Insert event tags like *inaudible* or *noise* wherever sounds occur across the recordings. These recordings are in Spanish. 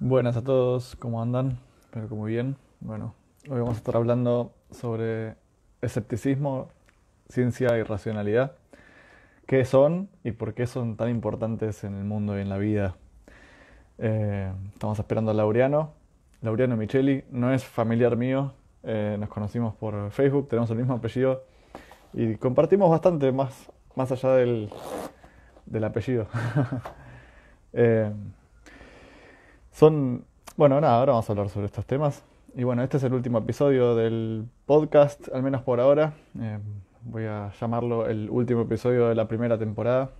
Buenas a todos, ¿cómo andan? Espero que muy bien. Bueno, hoy vamos a estar hablando sobre escepticismo, ciencia y racionalidad. ¿Qué son y por qué son tan importantes en el mundo y en la vida? Eh, estamos esperando a Laureano. Laureano Micheli no es familiar mío, eh, nos conocimos por Facebook, tenemos el mismo apellido y compartimos bastante más, más allá del, del apellido. *laughs* Eh, son, bueno, nada, ahora vamos a hablar sobre estos temas. Y bueno, este es el último episodio del podcast, al menos por ahora. Eh, voy a llamarlo el último episodio de la primera temporada.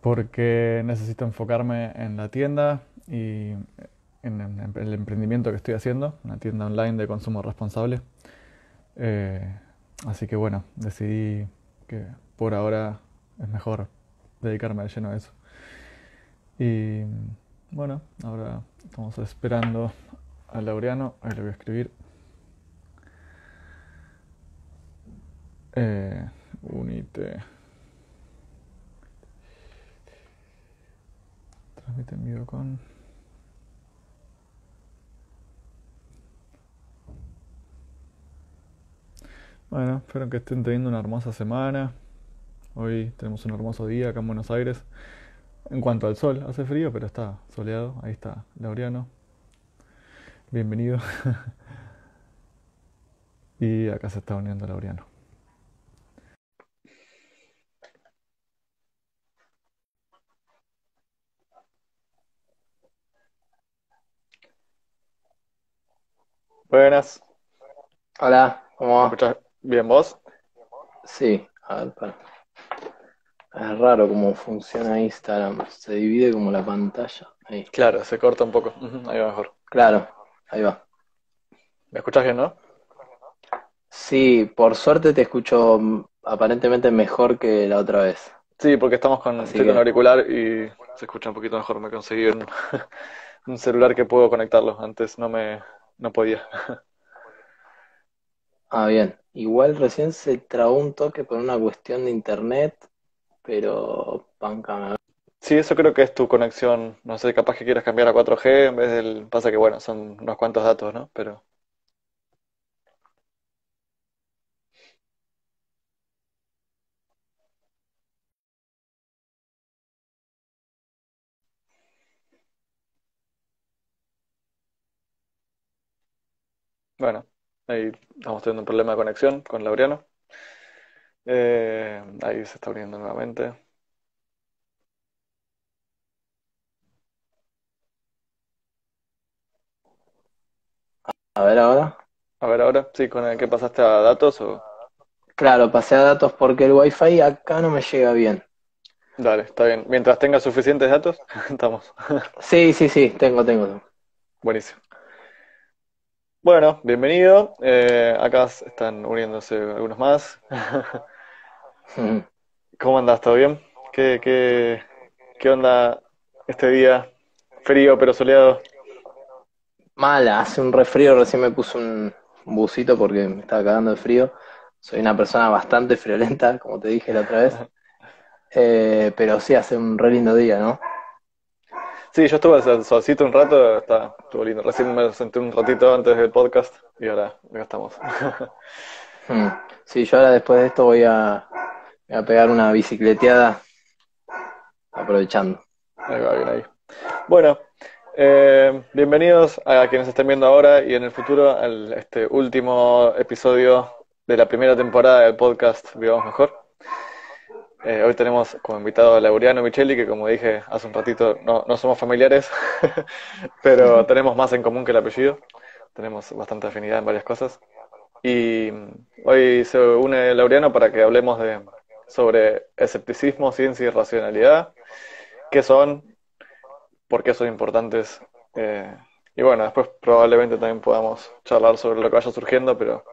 Porque necesito enfocarme en la tienda y en, el emprendimiento que estoy haciendo, una tienda online de consumo responsable. Eh, así que bueno, decidí que por ahora es mejor dedicarme de lleno a eso. Y bueno, ahora estamos esperando a Laureano, ahí le voy a escribir. Eh, unite. Transmite en vivo con. Bueno, espero que estén teniendo una hermosa semana. Hoy tenemos un hermoso día acá en Buenos Aires. En cuanto al sol, hace frío, pero está soleado. Ahí está Laureano. Bienvenido. *laughs* y acá se está uniendo Laureano. Buenas. Hola, ¿cómo ¿Me va? escuchas bien vos? Sí, a ver, para. Es raro cómo funciona Instagram. Se divide como la pantalla. Ahí. Claro, se corta un poco. Ahí va mejor. Claro, ahí va. ¿Me escuchas bien, no? Sí, por suerte te escucho aparentemente mejor que la otra vez. Sí, porque estamos con, con que, auricular y se escucha un poquito mejor. Me conseguí un, *laughs* un celular que puedo conectarlo. Antes no me, no podía. ah, bien. Igual recién se trabó un toque por una cuestión de internet, pero bancame. Sí, eso creo que es tu conexión. No sé, capaz que quieras cambiar a 4G en vez del... Pasa que, bueno, son unos cuantos datos, ¿no? Pero, bueno, ahí estamos teniendo un problema de conexión con Laureano. Eh, ahí se está abriendo nuevamente. A ver ahora. A ver ahora, sí, con el que pasaste a datos o... Claro, pasé a datos porque el wifi acá no me llega bien. Dale, está bien. Mientras tengas suficientes datos, *laughs* estamos. Sí, sí, sí, tengo, tengo. Buenísimo. Bueno, bienvenido. Eh, acá están uniéndose algunos más. *laughs* ¿Cómo andas? ¿Todo bien? ¿Qué, qué, qué onda este día? Frío pero soleado. Mala, hace un resfrío, recién me puse un busito porque me estaba cagando de frío. Soy una persona bastante friolenta, como te dije la otra vez. *laughs* Eh, pero sí, hace un re lindo día, ¿no? Sí, yo estuve sol- solcito un rato, está, estuvo lindo. Recién me senté un ratito antes del podcast y ahora acá estamos. *laughs* Hmm. Sí, yo ahora después de esto voy a, voy a pegar una bicicleteada aprovechando. Ahí va, bien ahí. Bueno, eh, bienvenidos a quienes estén viendo ahora y en el futuro al este último episodio de la primera temporada del podcast Vivamos Mejor. Eh, hoy tenemos como invitado a Laureano Micheli, que como dije hace un ratito, no, no somos familiares, *laughs* pero tenemos más en común que el apellido. Tenemos bastante afinidad en varias cosas. Y mm, hoy se une Laureano para que hablemos de, sobre escepticismo, ciencia y racionalidad, qué son, por qué son importantes. eh, y bueno, después probablemente también podamos charlar sobre lo que vaya surgiendo, pero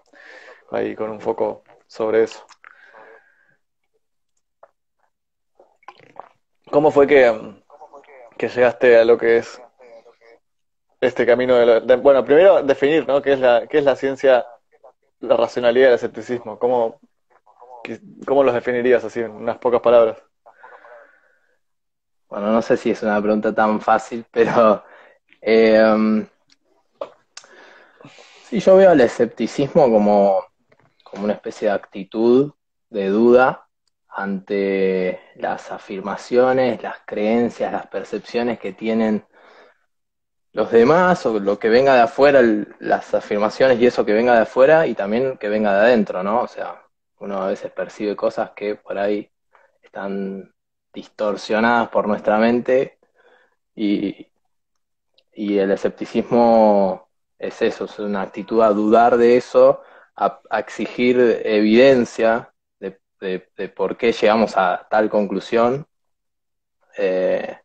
ahí con un foco sobre eso. ¿Cómo fue que, que llegaste a lo que es este camino de, de- bueno, primero definir, ¿no? ¿Qué es la, qué es la ciencia, la racionalidad y el escepticismo? ¿Cómo, cómo los definirías así en unas pocas palabras? Bueno, no sé si es una pregunta tan fácil, *laughs* pero eh, sí, yo veo el escepticismo como, como una especie de actitud de duda ante las afirmaciones, las creencias, las percepciones que tienen los demás o lo que venga de afuera, las afirmaciones y eso que venga de afuera y también que venga de adentro, ¿no? O sea, uno a veces percibe cosas que por ahí están distorsionadas por nuestra mente y, el escepticismo es eso, es una actitud a dudar de eso, a, exigir evidencia de, por qué llegamos a tal conclusión eh,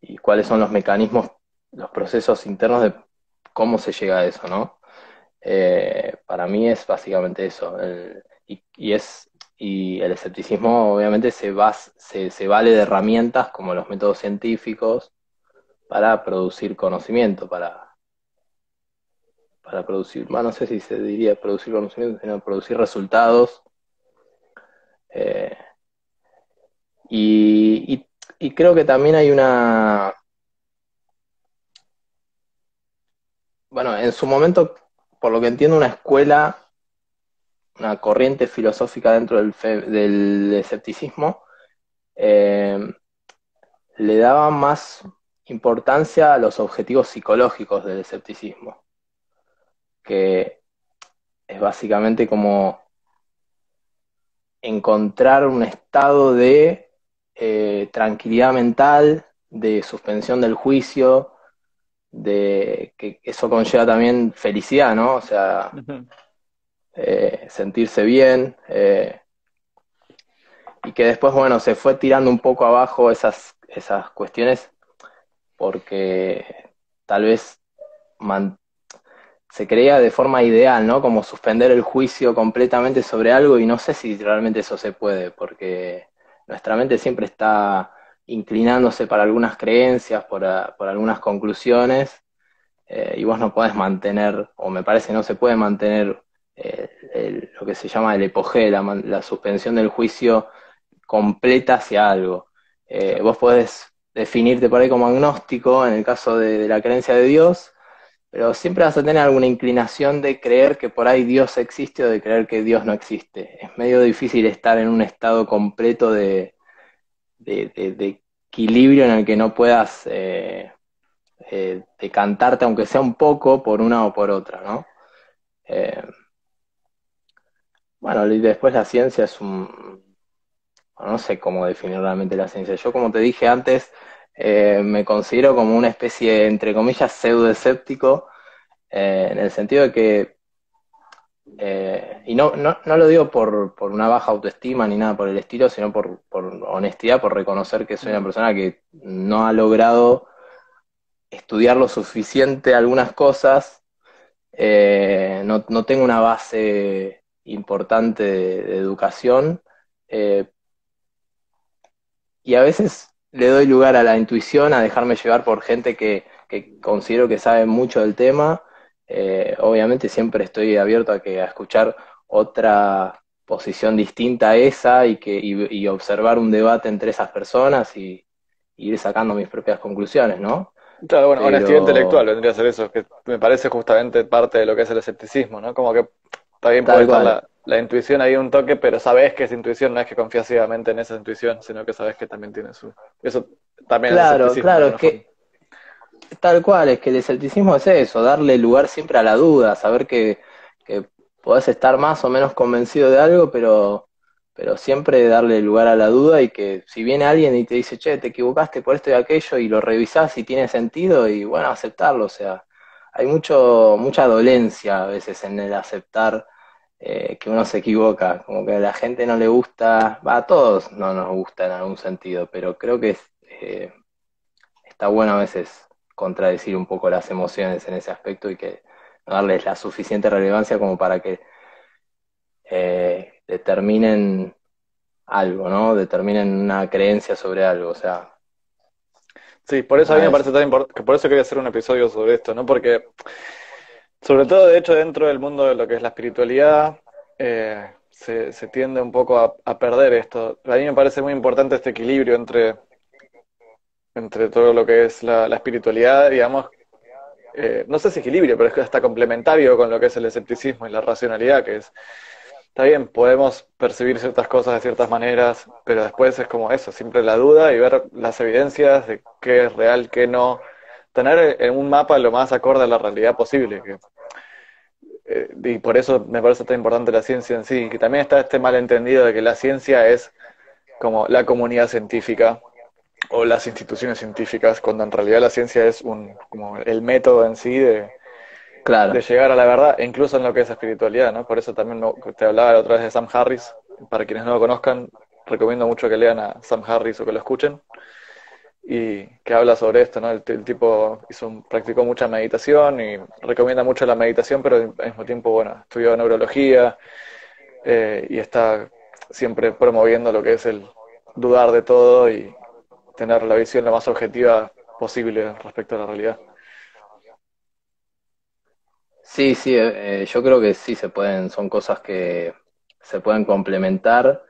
y cuáles son los mecanismos, los procesos internos de cómo se llega a eso, ¿no? Eh, para mí es básicamente eso, y, es y el escepticismo obviamente se, se, vale de herramientas como los métodos científicos para producir conocimiento, para, para producir, no sé si se diría producir conocimiento, sino producir resultados. Eh, y, y creo que también hay una... Bueno, en su momento, por lo que entiendo, una escuela una corriente filosófica dentro del, del escepticismo, eh, le daba más importancia a los objetivos psicológicos del escepticismo, que es básicamente como encontrar un estado de eh, tranquilidad mental, de suspensión del juicio, de que eso conlleva también felicidad, ¿no? O sea, eh, sentirse bien, eh, y que después, bueno, se fue tirando un poco abajo esas, esas cuestiones porque tal vez se creía de forma ideal, ¿no? Como suspender el juicio completamente sobre algo y no sé si realmente eso se puede, porque nuestra mente siempre está inclinándose para algunas creencias, por, por algunas conclusiones, eh, y vos no podés mantener, o me parece no se puede mantener eh, lo que se llama el epogé, la, suspensión del juicio completa hacia algo. Eh, vos podés definirte por ahí como agnóstico en el caso de, la creencia de Dios, pero siempre vas a tener alguna inclinación de creer que por ahí Dios existe o de creer que Dios no existe. Es medio difícil estar en un estado completo de, equilibrio en el que no puedas eh, decantarte, aunque sea un poco, por una o por otra, ¿no? Bueno, y después la ciencia es un... No sé cómo definir realmente la ciencia. Yo, como te dije antes, eh, me considero como una especie, entre comillas, pseudo-escéptico, eh, en el sentido de que, eh, y no, no, no, lo digo por, por, una baja autoestima ni nada por el estilo, sino por, por honestidad, por reconocer que soy una persona que no ha logrado estudiar lo suficiente algunas cosas, no, no tengo una base importante de, educación. Eh, y a veces le doy lugar a la intuición, a dejarme llevar por gente que, considero que sabe mucho del tema. Eh, obviamente siempre estoy abierto a, que, a escuchar otra posición distinta a esa y, que, y, observar un debate entre esas personas y, ir sacando mis propias conclusiones, ¿no? Claro, bueno, honestidad intelectual vendría a ser eso, que me parece justamente parte de lo que es el escepticismo, ¿no? Como que Está bien puede estar la, intuición ahí un toque, pero sabes que es intuición, no es que confías ciegamente en esa intuición, sino que sabes que también tiene su... Eso también claro, es Claro, es que tal cual, es que el escepticismo es eso, darle lugar siempre a la duda, saber que, que podés estar más o menos convencido de algo, pero, pero siempre darle lugar a la duda y que si viene alguien y te dice, che, te equivocaste por esto y aquello, y lo revisás y tiene sentido, y bueno, aceptarlo, o sea, hay mucho, mucha dolencia a veces en el aceptar eh, que uno se equivoca, como que a la gente no le gusta, a todos no nos gusta en algún sentido, pero creo que eh, está bueno a veces contradecir un poco las emociones en ese aspecto y que darles la suficiente relevancia como para que eh, determinen algo, ¿no? Determinen una creencia sobre algo, o sea, Sí, por eso a mí me parece tan importante, por eso quería hacer un episodio sobre esto, ¿no? Porque, sobre todo, de hecho, dentro del mundo de lo que es la espiritualidad, eh, se, se, tiende un poco a, perder esto. A mí me parece muy importante este equilibrio entre entre todo lo que es la, espiritualidad, digamos, eh, no sé si equilibrio, pero es que está complementario con lo que es el escepticismo y la racionalidad, que es, está bien, podemos percibir ciertas cosas de ciertas maneras, pero después es como eso, siempre la duda y ver las evidencias de qué es real, qué no, tener en un mapa lo más acorde a la realidad posible, que eh, y por eso me parece tan importante la ciencia en sí, que también está este malentendido de que la ciencia es como la comunidad científica o las instituciones científicas, cuando en realidad la ciencia es un, como el método en sí de, de llegar a la verdad, incluso en lo que es espiritualidad, ¿no? Por eso también te hablaba la otra vez de Sam Harris, para quienes no lo conozcan, recomiendo mucho que lean a Sam Harris o que lo escuchen y que habla sobre esto, ¿no? El, tipo hizo practicó mucha meditación y recomienda mucho la meditación, pero al mismo tiempo, bueno, estudió neurología eh, y está siempre promoviendo lo que es el dudar de todo y tener la visión lo más objetiva posible respecto a la realidad. Sí, sí, eh, yo creo que sí se pueden, son cosas que se pueden complementar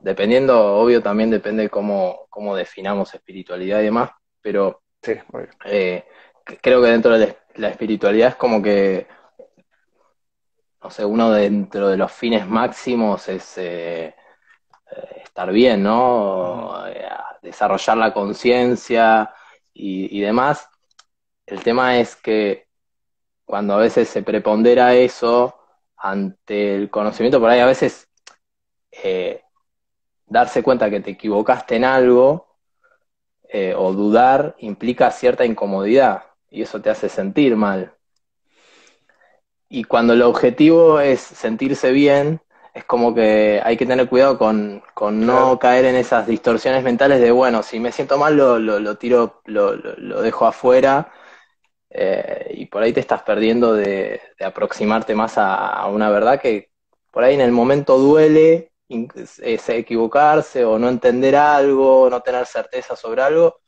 dependiendo, obvio, también depende cómo, cómo definamos espiritualidad y demás, pero eh, creo que dentro de la espiritualidad es como que, no sé, uno dentro de los fines máximos es eh, eh, estar bien, ¿no? desarrollar la conciencia y, y demás. El tema es que cuando a veces se prepondera eso ante el conocimiento, por ahí a veces eh, darse cuenta que te equivocaste en algo eh, o dudar implica cierta incomodidad y eso te hace sentir mal. Y cuando el objetivo es sentirse bien, es como que hay que tener cuidado con, no caer en esas distorsiones mentales de, bueno, si me siento mal lo, lo, tiro, lo, lo, dejo afuera eh, y por ahí te estás perdiendo de, aproximarte más a, una verdad que por ahí en el momento duele es equivocarse o no entender algo, no tener certeza sobre algo,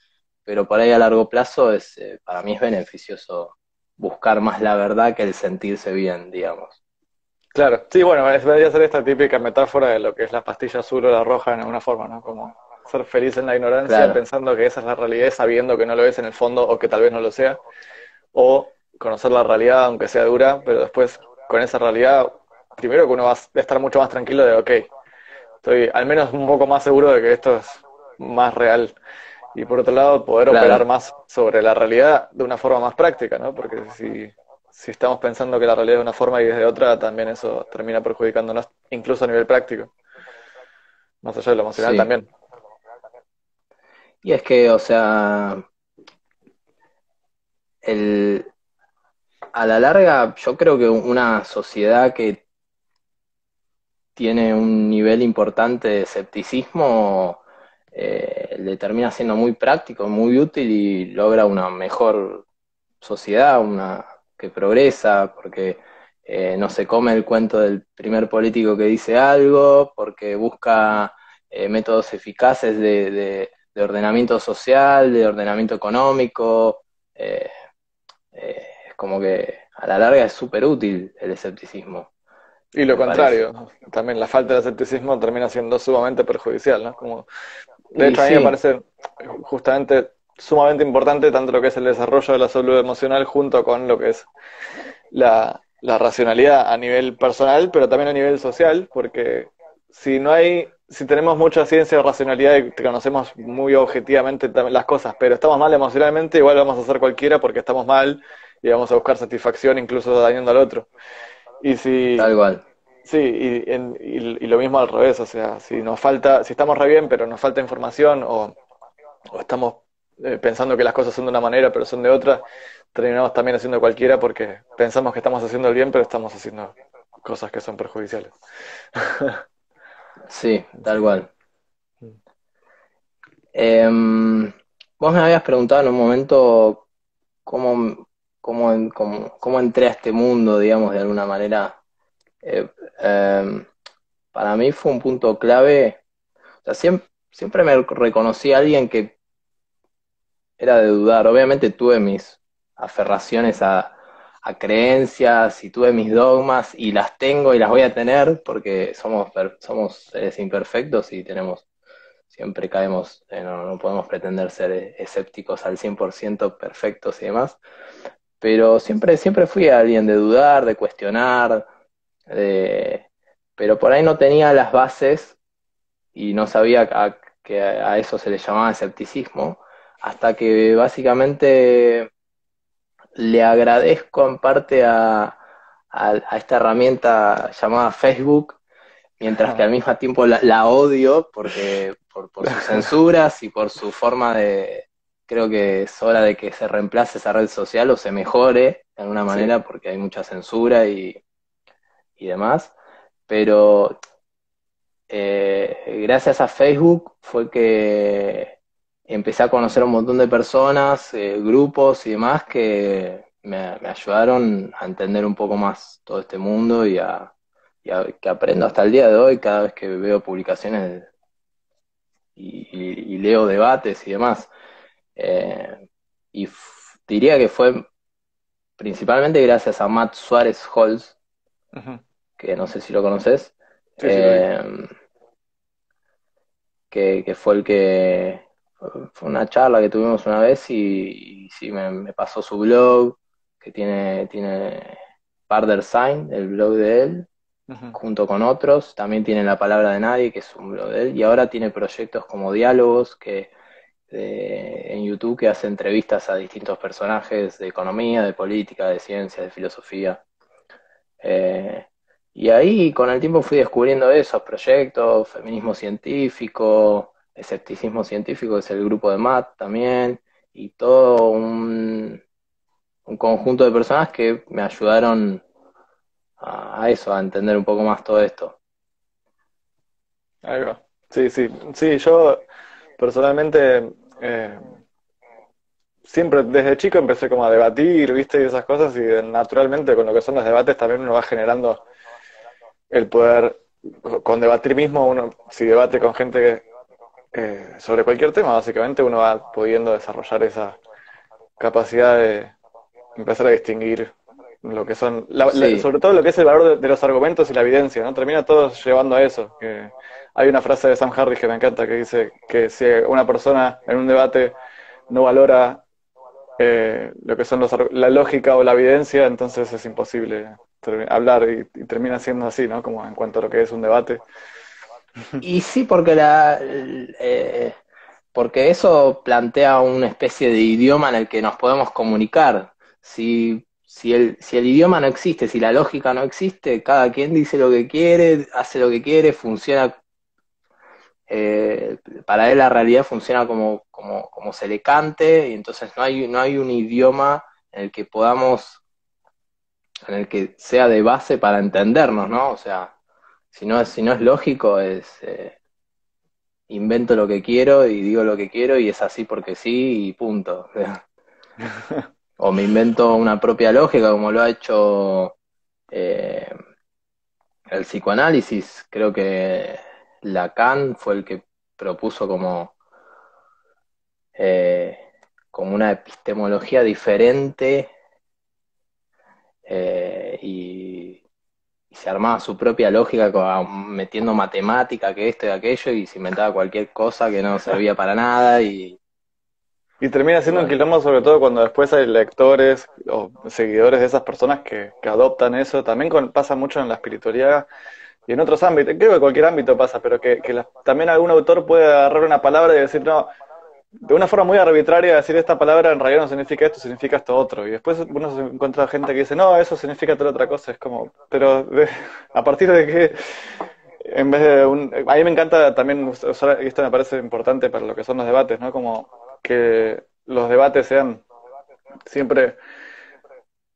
pero por ahí a largo plazo es, eh, para mí es beneficioso buscar más la verdad que el sentirse bien, digamos. Claro, sí, bueno, debería ser esta típica metáfora de lo que es la pastilla azul o la roja en alguna forma, ¿no? Como ser feliz en la ignorancia pensando que esa es la realidad, sabiendo que no lo es en el fondo o que tal vez no lo sea, o conocer la realidad aunque sea dura, pero después con esa realidad, primero que uno va a estar mucho más tranquilo de, ok, estoy al menos un poco más seguro de que esto es más real. Y por otro lado, poder operar más sobre la realidad de una forma más práctica, ¿no? Porque si, si estamos pensando que la realidad es de una forma y es de otra, también eso termina perjudicándonos, incluso a nivel práctico. Más allá de lo emocional también. Y es que, o sea, el, a la larga, yo creo que una sociedad que tiene un nivel importante de escepticismo, eh, le termina siendo muy práctico, muy útil y logra una mejor sociedad, una que progresa, porque eh, no se come el cuento del primer político que dice algo, porque busca eh, métodos eficaces de, ordenamiento social, de ordenamiento económico. Es como que a la larga es súper útil el escepticismo. Y lo contrario, también la falta de escepticismo termina siendo sumamente perjudicial, ¿no? Como, de hecho, a mí me parece justamente sumamente importante tanto lo que es el desarrollo de la salud emocional junto con lo que es la, la racionalidad a nivel personal, pero también a nivel social, porque si no hay, si tenemos mucha ciencia de racionalidad y conocemos muy objetivamente las cosas, pero estamos mal emocionalmente, igual vamos a hacer cualquiera porque estamos mal y vamos a buscar satisfacción incluso dañando al otro. Y si, Tal cual. Sí, y, y, lo mismo al revés, o sea, si nos falta, si estamos re bien, pero nos falta información o, estamos eh, pensando que las cosas son de una manera, pero son de otra, terminamos también haciendo cualquiera porque pensamos que estamos haciendo el bien, pero estamos haciendo cosas que son perjudiciales. *laughs* sí, tal cual. Em, vos me habías preguntado en un momento cómo, cómo, cómo, entré a este mundo, digamos, de alguna manera. Eh, em, para mí fue un punto clave. O sea, siempre, siempre me reconocí a alguien que era de dudar. Obviamente tuve mis aferraciones a, a creencias y tuve mis dogmas y las tengo y las voy a tener porque somos, somos seres imperfectos y tenemos siempre caemos, eh, no, podemos pretender ser escépticos al 100% perfectos y demás, pero siempre, siempre fui alguien de dudar, de cuestionar, pero por ahí no tenía las bases y no sabía que a eso se le llamaba escepticismo, hasta que básicamente le agradezco en parte a, esta herramienta llamada Facebook, mientras que al mismo tiempo la, odio porque por, sus *laughs* censuras y por su forma de, creo que es hora de que se reemplace esa red social o se mejore de alguna manera porque hay mucha censura y, demás. Pero eh, gracias a Facebook fue que empecé a conocer a un montón de personas, eh, grupos y demás que me, ayudaron a entender un poco más todo este mundo y a, que aprendo hasta el día de hoy cada vez que veo publicaciones y, leo debates y demás. Eh, y diría que fue principalmente gracias a Matt Suárez Holz, que no sé si lo conoces, eh, que, fue el que fue una charla que tuvimos una vez y, sí, me, pasó su blog, que tiene, tiene Parder Sign, el blog de él, junto con otros. También tiene La Palabra de Nadie, que es un blog de él. Y ahora tiene proyectos como Diálogos, que en YouTube, que hace entrevistas a distintos personajes de economía, de política, de ciencia, de filosofía. Eh, y ahí con el tiempo fui descubriendo esos proyectos, feminismo científico, escepticismo científico, es el grupo de Matt también, y todo un, conjunto de personas que me ayudaron a, eso, a entender un poco más todo esto. Ahí va. Sí, sí, sí, yo personalmente eh, siempre desde chico empecé como a debatir, viste, y esas cosas, y naturalmente con lo que son los debates también uno va generando el poder, con debatir mismo, uno si debate con gente que eh, sobre cualquier tema, básicamente uno va pudiendo desarrollar esa capacidad de empezar a distinguir lo que son, sobre todo lo que es el valor de, los argumentos y la evidencia, ¿no? Termina todo llevando a eso. Que hay una frase de Sam Harris que me encanta que dice que si una persona en un debate no valora eh, lo que son los, la lógica o la evidencia, entonces es imposible hablar y, y, termina siendo así, ¿no? Como en cuanto a lo que es un debate. Y sí, porque la eh, porque eso plantea una especie de idioma en el que nos podemos comunicar. Si, si, el, si el idioma no existe, si la lógica no existe, cada quien dice lo que quiere, hace lo que quiere, funciona. Eh, para él la realidad funciona como, como, como se le cante, y entonces no hay, no hay un idioma en el que podamos, en el que sea de base para entendernos, ¿no? O sea, si no, si no es lógico, es eh, invento lo que quiero y digo lo que quiero y es así porque sí y punto. *laughs* o me invento una propia lógica como lo ha hecho eh, el psicoanálisis. Creo que Lacan fue el que propuso como, eh, como una epistemología diferente y se armaba su propia lógica metiendo matemática, que esto y aquello, y se inventaba cualquier cosa que no *laughs* servía para nada y... Y termina siendo un quilombo sobre todo cuando después hay lectores o seguidores de esas personas que, adoptan eso. También pasa mucho en la espiritualidad y en otros ámbitos. Creo que cualquier ámbito pasa, pero que, también algún autor puede agarrar una palabra y decir, no, de una forma muy arbitraria decir esta palabra en realidad no significa esto, significa esto otro. Y después uno se encuentra gente que dice, no, eso significa tal otra cosa. Es como, pero a partir de que, en vez de un... A mí me encanta también usar, y esto me parece importante para lo que son los debates, ¿no? Como que los debates sean siempre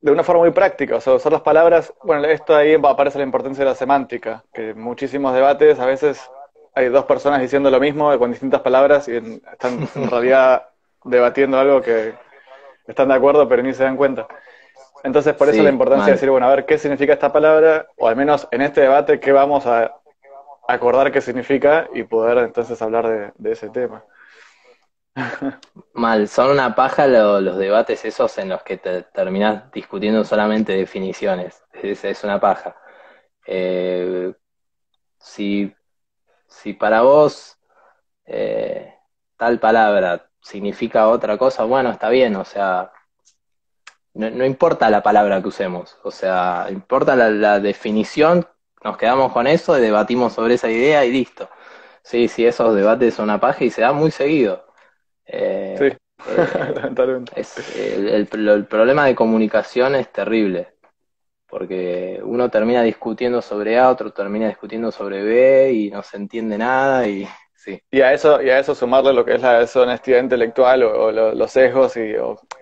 de una forma muy práctica, o sea, usar las palabras, bueno, esto ahí aparece la importancia de la semántica, que muchísimos debates a veces hay dos personas diciendo lo mismo con distintas palabras y están en realidad *laughs* debatiendo algo que están de acuerdo pero ni se dan cuenta. Entonces, por eso la importancia de decir, bueno, a ver, ¿qué significa esta palabra? O al menos en este debate, ¿qué vamos a acordar qué significa? Y poder entonces hablar de, ese tema. *laughs* Mal, son una paja los debates esos en los que te terminas discutiendo solamente definiciones. Es, es una paja. Eh, si si para vos eh, tal palabra significa otra cosa, bueno, está bien, o sea, no, importa la palabra que usemos, o sea, importa la, definición, nos quedamos con eso, debatimos sobre esa idea y listo. Sí, sí, esos debates son una paja y se dan muy seguido. Eh, sí, eh, *laughs* es, el, problema de comunicación es terrible, porque uno termina discutiendo sobre A, otro termina discutiendo sobre B y no se entiende nada y *laughs* y a eso, y a eso sumarle lo que es la deshonestidad intelectual o, los sesgos, y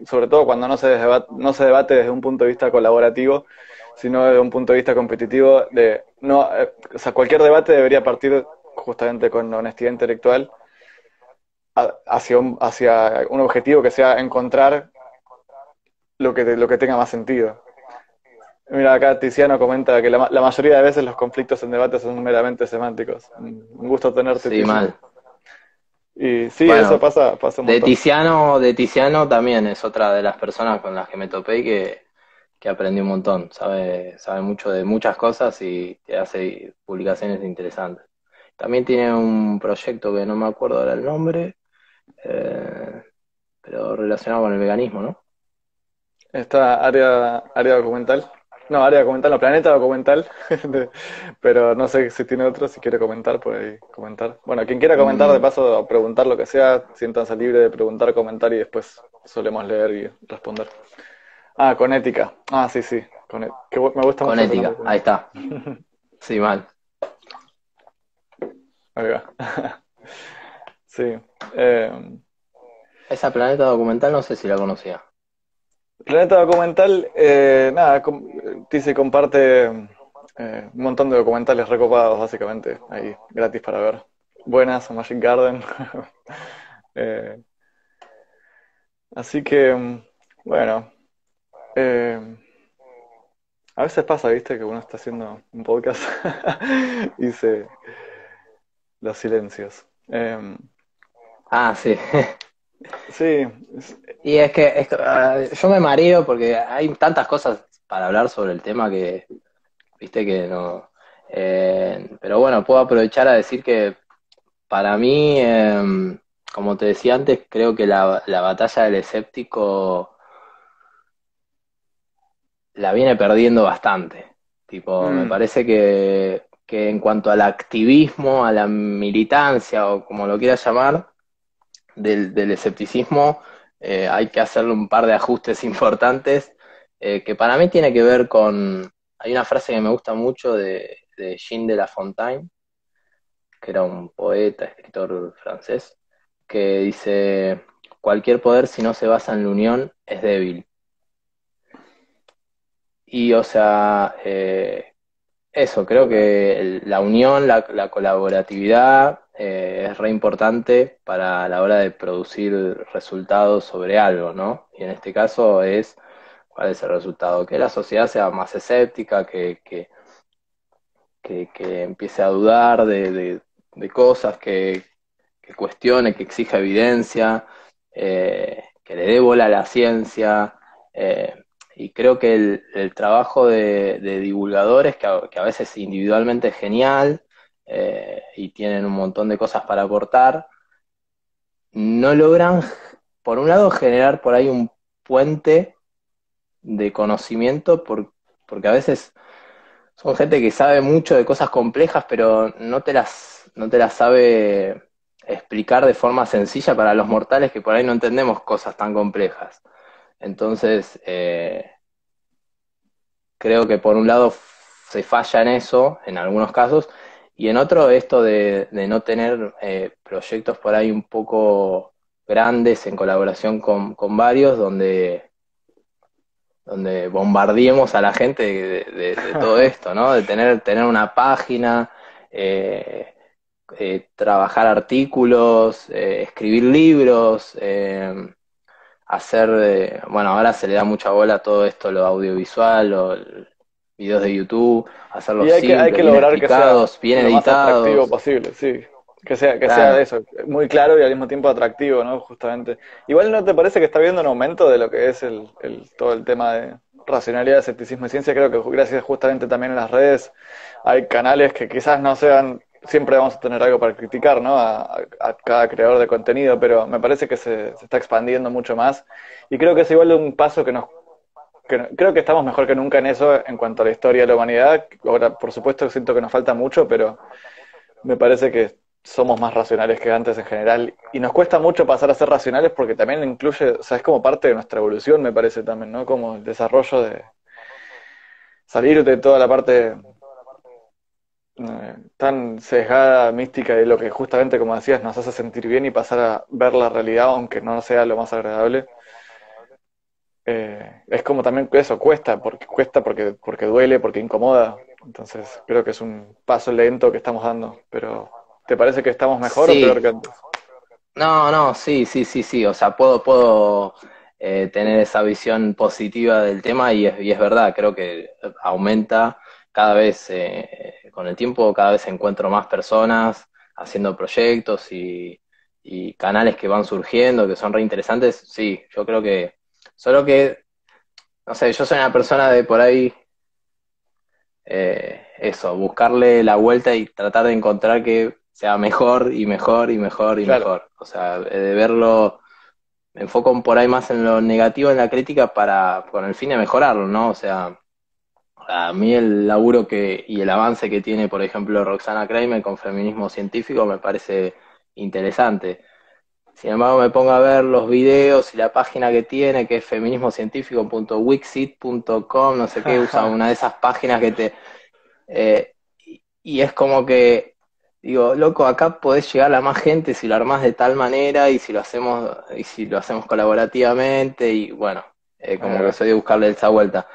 sobre todo cuando no se, debate, no se debate desde un punto de vista colaborativo, sino desde un punto de vista competitivo, de no, eh, o sea, cualquier debate debería partir justamente con honestidad intelectual hacia un, hacia un objetivo que sea encontrar lo que, lo que tenga más sentido. Mira, acá Tiziano comenta que la, mayoría de veces los conflictos en debate son meramente semánticos. Un gusto tenerte. Sí, mal. Y sí, eso pasa, pasa un de Tiziano, de Tiziano también es otra de las personas con las que me topé y que, que aprendí un montón. Sabe, sabe mucho de muchas cosas y te hace publicaciones interesantes. También tiene un proyecto que no me acuerdo ahora el nombre, eh, pero relacionado con el veganismo, ¿no? Esta área, área documental. No, área documental, no, planeta documental. *laughs* Pero no sé si tiene otro, si quiere comentar, puede comentar. Bueno, quien quiera comentar, de mm. paso, preguntar lo que sea, siéntanse libre de preguntar, comentar y después solemos leer y responder. Ah, con ética. Ah, sí, sí. Con, e-, que me gusta con ética, ahí está. *laughs* Sí, mal. Ahí va. *laughs* sí. Eh... Esa planeta documental no sé si la conocía. Planeta Documental, eh, nada, dice comparte eh, un montón de documentales recopados, básicamente, ahí, gratis para ver. Buenas, Magic Garden. *laughs* Eh, así que, bueno, a veces pasa, viste, que uno está haciendo un podcast *laughs* y se... los silencios. ah, sí. *laughs* Sí. Y es que ah, yo me mareo porque hay tantas cosas para hablar sobre el tema que, viste que no. Eh, pero bueno, puedo aprovechar a decir que para mí, em, como te decía antes, creo que la, batalla del escéptico la viene perdiendo bastante. Tipo, me mm. parece que, que en cuanto al activismo, a la militancia o como lo quieras llamar, del, escepticismo eh, hay que hacerle un par de ajustes *laughs* importantes, eh, que para mí tiene que ver con, hay una frase que me gusta mucho de, de Jean de La Fontaine, que era un poeta, escritor francés, que dice, cualquier poder si no se basa en la unión es débil. Y o sea, eh, eso, creo que la unión, la colaboratividad, eh, es re importante para la hora de producir resultados sobre algo, ¿no? Y en este caso es, ¿cuál es el resultado? Que la sociedad sea más escéptica, que, que, que, empiece a dudar de, cosas, que, cuestione, que exija evidencia, eh, que le dé bola a la ciencia. Eh, y creo que el, trabajo de, divulgadores, que que a veces individualmente es genial, eh, y tienen un montón de cosas para aportar, no logran, por un lado, generar por ahí un puente de conocimiento, porque a veces son gente que sabe mucho de cosas complejas, pero no te las, no te las sabe explicar de forma sencilla para los mortales que por ahí no entendemos cosas tan complejas. Entonces, eh, creo que por un lado se falla en eso, en algunos casos, y en otro, esto de, no tener eh, proyectos por ahí un poco grandes en colaboración con, varios, donde, donde bombardeemos a la gente de, todo *laughs* esto, ¿no? De tener, tener una página, eh, eh, trabajar artículos, escribir libros, hacer, bueno, ahora se le da mucha bola a todo esto, lo audiovisual, lo, videos de YouTube, hacerlos y hay que, hay que lograr que sea bien lo más atractivo posible, sí. Que sea, que sea eso, muy claro y al mismo tiempo atractivo, ¿no? Justamente. Igual no te parece que está habiendo un aumento de lo que es el, el todo el tema de racionalidad, escepticismo y ciencia. Creo que gracias justamente también en las redes hay canales que quizás no sean siempre vamos a tener algo para criticar, ¿no? A, cada creador de contenido, pero me parece que se, se, está expandiendo mucho más y creo que es igual un paso que nos... Creo que estamos mejor que nunca en eso en cuanto a la historia de la humanidad. Ahora, por supuesto, siento que nos falta mucho, pero me parece que somos más racionales que antes en general y nos cuesta mucho pasar a ser racionales porque también incluye, o sea, es como parte de nuestra evolución, me parece también, ¿no? Como el desarrollo de salir de toda la parte eh, tan sesgada, mística de lo que justamente, como decías, nos hace sentir bien y pasar a ver la realidad, aunque no sea lo más agradable. Eh, es como también eso, cuesta, porque cuesta porque, porque duele, porque incomoda. Entonces creo que es un paso lento que estamos dando. Pero ¿te parece que estamos mejor o peor que antes? No, no, sí, sí, sí, sí. O sea, puedo, puedo eh, tener esa visión positiva del tema y es, y es verdad, creo que aumenta cada vez, eh, con el tiempo, cada vez encuentro más personas haciendo proyectos y, canales que van surgiendo, que son reinteresantes. Sí, yo creo que, solo que, no sé, yo soy una persona de por ahí, eh, eso, buscarle la vuelta y tratar de encontrar que sea mejor y mejor y mejor y mejor. O sea, de verlo, me enfoco por ahí más en lo negativo en la crítica para, con el fin de mejorarlo, ¿no? O sea, a mí el laburo que y el avance que tiene, por ejemplo, Roxana Kramer con feminismo científico me parece interesante. Sin embargo, me pongo a ver los videos y la página que tiene, que es feminismocientífico.wixit.com, no sé qué, *laughs* usa una de esas páginas que te... Eh, y es como que, digo, loco, acá podés llegar a más gente si lo armás de tal manera y si lo hacemos, y si lo hacemos colaborativamente, y bueno, eh, como que soy de buscarle esa vuelta.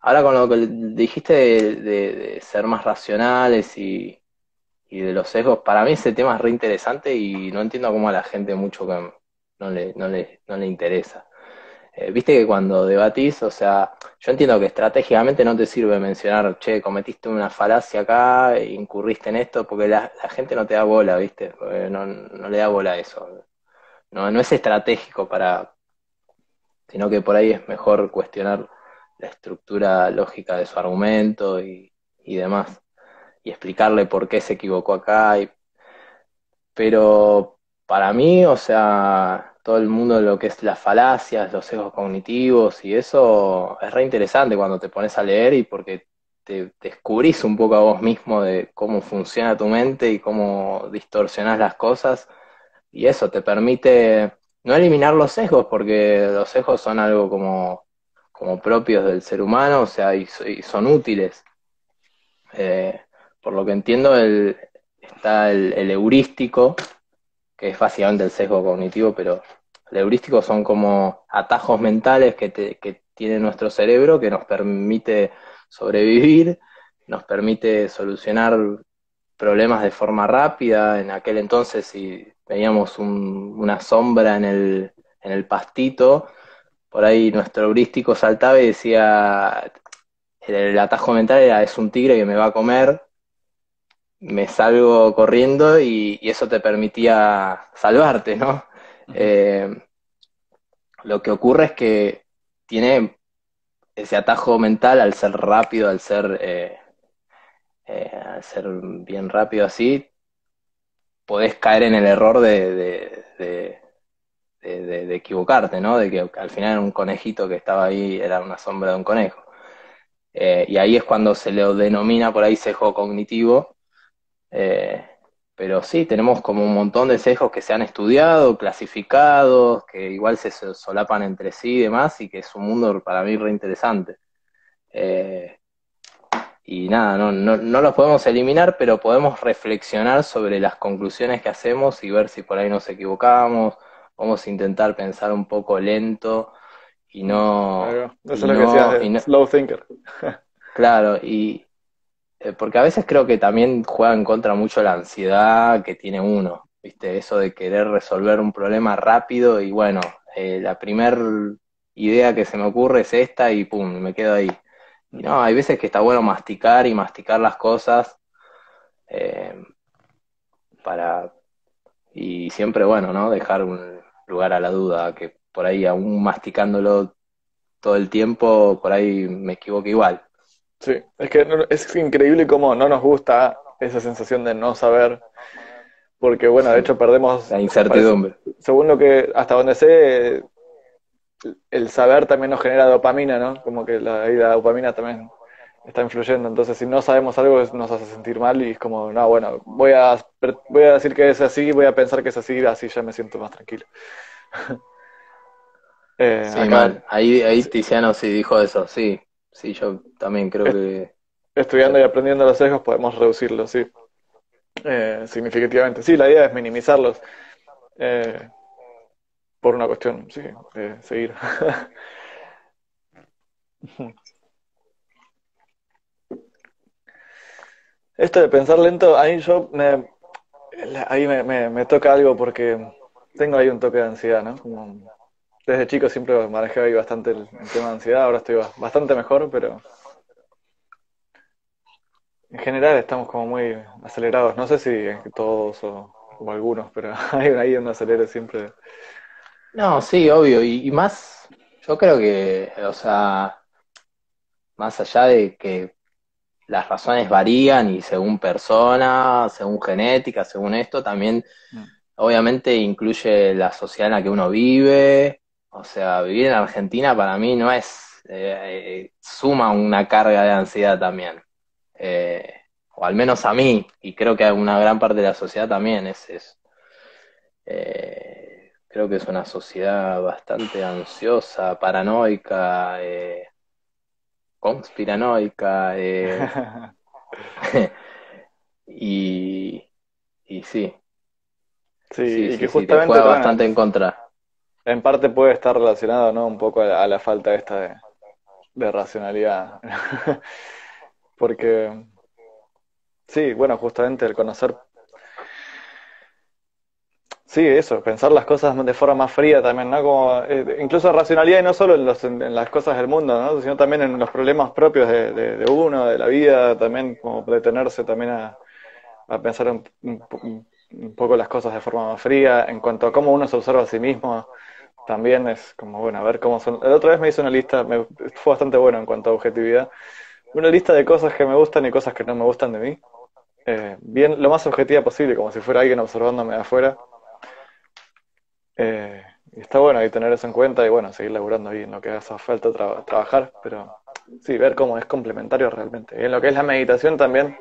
Ahora con lo que dijiste de, ser más racionales y, de los sesgos, para mí ese tema es re interesante y no entiendo cómo a la gente mucho que no le, no le, no le interesa. Eh, viste que cuando debatís, o sea, yo entiendo que estratégicamente no te sirve mencionar, che, cometiste una falacia acá, incurriste en esto, porque la, gente no te da bola, viste, no, no le da bola a eso. No, no es estratégico para, sino que por ahí es mejor cuestionar la estructura lógica de su argumento y, demás, y explicarle por qué se equivocó acá. pero para mí, o sea, todo el mundo lo que es las falacias, los sesgos cognitivos y eso es re interesante cuando te pones a leer y porque te, descubrís un poco a vos mismo de cómo funciona tu mente y cómo distorsionas las cosas y eso te permite no eliminar los sesgos porque los sesgos son algo como como propios del ser humano, o sea, y, son útiles. Eh, por lo que entiendo, el, está el, heurístico, que es básicamente el sesgo cognitivo, pero el heurístico son como atajos mentales que, tiene nuestro cerebro que nos permite sobrevivir, nos permite solucionar problemas de forma rápida. En aquel entonces, si veíamos una sombra en el, en el pastito, por ahí nuestro heurístico saltaba y decía, el, atajo mental era, es un tigre que me va a comer, me salgo corriendo y, eso te permitía salvarte, ¿no? Eh, lo que ocurre es que tiene ese atajo mental al ser rápido, al ser, eh, eh, al ser bien rápido así, podés caer en el error de de, equivocarte, ¿no? De que al final era un conejito que estaba ahí, era una sombra de un conejo. Eh, y ahí es cuando se le denomina por ahí sesgo cognitivo. Eh, pero sí, tenemos como un montón de sesgos que se han estudiado, clasificados, que igual se solapan entre sí y demás, y que es un mundo para mí re interesante. Eh, y nada, no, no, no, los podemos eliminar, pero podemos reflexionar sobre las conclusiones que hacemos y ver si por ahí nos equivocamos vamos a intentar pensar un poco lento y no... Claro, eso es lo que decías, slow thinker. claro, y porque a veces creo que también juega en contra mucho la ansiedad que tiene uno, ¿viste? Eso de querer resolver un problema rápido y bueno, eh, la primer idea que se me ocurre es esta y pum, me quedo ahí. Y no, hay veces que está bueno masticar y masticar las cosas eh, para... Y siempre, bueno, ¿no? Dejar un, lugar a la duda, que por ahí aún masticándolo todo el tiempo, por ahí me equivoco igual. Sí, es que es increíble cómo no nos gusta esa sensación de no saber, porque bueno, de hecho perdemos... La incertidumbre. según lo que, hasta donde sé, el saber también nos genera dopamina, ¿no? Como que la, la dopamina también está influyendo. Entonces, si no sabemos algo, nos hace sentir mal y es como, no, bueno, voy a, voy a decir que es así, voy a pensar que es así, así ya me siento más tranquilo. *laughs* eh, sí, mal. Ahí, ahí Tiziano sí dijo eso, sí. Sí, yo también creo que... Estudiando y aprendiendo los sesgos podemos reducirlos, sí. Eh, significativamente. Sí, la idea es minimizarlos. Eh, por una cuestión, sí, de seguir. *laughs* Esto de pensar lento, ahí yo me, ahí me, me, toca algo porque tengo ahí un toque de ansiedad, ¿no? Como desde chico siempre manejé ahí bastante el, tema de ansiedad, ahora estoy bastante mejor, pero en general estamos como muy acelerados. No sé si todos o, algunos, pero *laughs* hay ahí un acelere siempre. No, sí, obvio, y, y más, yo creo que, o sea, más allá de que las razones varían y según persona, según genética, según esto, también mm. obviamente incluye la sociedad en la que uno vive. O sea, vivir en Argentina para mí no es, eh, suma una carga de ansiedad también. Eh, o al menos a mí, y creo que a una gran parte de la sociedad también es, es eh, creo que es una sociedad bastante ansiosa, paranoica, conspiranoica. Eh, *laughs* *laughs* y, y sí. Sí, y que justamente bastante en contra. En parte puede estar relacionado, ¿no? Un poco a la, falta esta de, racionalidad. *laughs* Porque, sí, bueno, justamente el conocer Sí, eso, pensar las cosas de forma más fría también, ¿no? Como, eh, incluso racionalidad y no solo en, las cosas del mundo, ¿no? Sino también en los problemas propios de, uno, de la vida, también como detenerse también a, pensar un, poco las cosas de forma más fría, en cuanto a cómo uno se observa a sí mismo, también es como, bueno, a ver cómo son. La otra vez me hice una lista, me, fue bastante bueno en cuanto a objetividad, una lista de cosas que me gustan y cosas que no me gustan de mí, eh, bien, lo más objetiva posible, como si fuera alguien observándome de afuera eh, y está bueno ahí tener eso en cuenta y bueno, seguir laburando ahí en lo que hace falta trabajar, pero sí, ver cómo es complementario realmente. Y en lo que es la meditación también,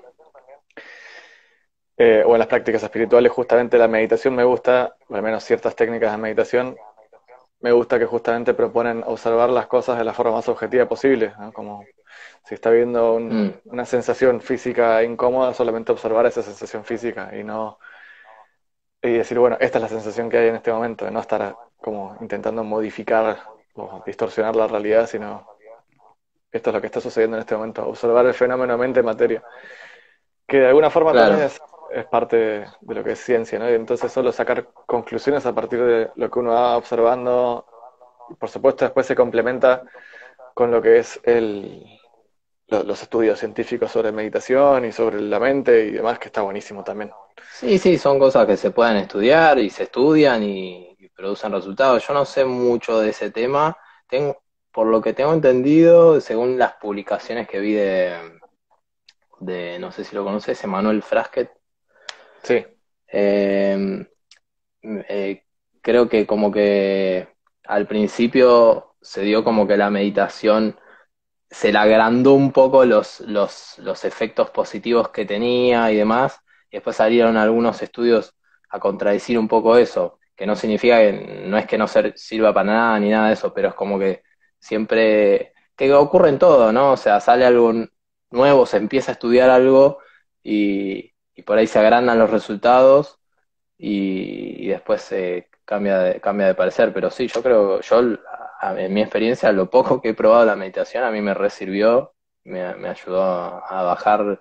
eh, o en las prácticas espirituales, justamente la meditación me gusta, o al menos ciertas técnicas de meditación, me gusta que justamente proponen observar las cosas de la forma más objetiva posible, como si está viendo mm. una sensación física incómoda, solamente observar esa sensación física y no y decir, bueno, esta es la sensación que hay en este momento, de no estar como intentando modificar o distorsionar la realidad, sino esto es lo que está sucediendo en este momento, observar el fenómeno mente-materia, que de alguna forma también es, parte de, lo que es ciencia, ¿no? Y entonces solo sacar conclusiones a partir de lo que uno va observando, por supuesto después se complementa con lo que es el, los estudios científicos sobre meditación y sobre la mente y demás, que está buenísimo también. Sí, sí, son cosas que se pueden estudiar y se estudian y, producen resultados. Yo no sé mucho de ese tema. Tengo, por lo que tengo entendido, según las publicaciones que vi de, de no sé si lo conoces, Emanuel Frasquet. Sí. Em, eh, creo que como que al principio se dio como que la meditación se le agrandó un poco los, los, los efectos positivos que tenía y demás, y después salieron algunos estudios a contradecir un poco eso, que no significa que no es que no sirva para nada ni nada de eso, pero es como que siempre, que ocurre en todo, ¿no? O sea, sale algo nuevo, se empieza a estudiar algo y, por ahí se agrandan los resultados y, después se cambia de, cambia de parecer, pero sí, yo creo, yo en mi experiencia, lo poco que he probado la meditación a mí me resirvió, me, me ayudó a bajar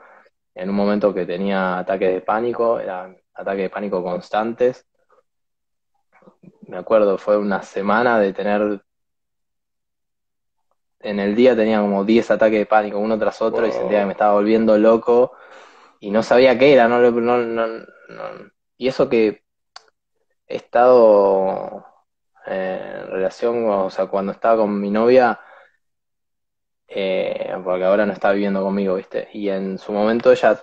en un momento que tenía ataques de pánico, eran ataques de pánico constantes. Me acuerdo, fue una semana de tener. En el día tenía como 10 ataques de pánico, uno tras otro, y sentía que me estaba volviendo loco y no sabía qué era. No, no, no, y eso que he estado en relación, o sea, cuando estaba con mi novia, eh, porque ahora no está viviendo conmigo, ¿viste? Y en su momento ella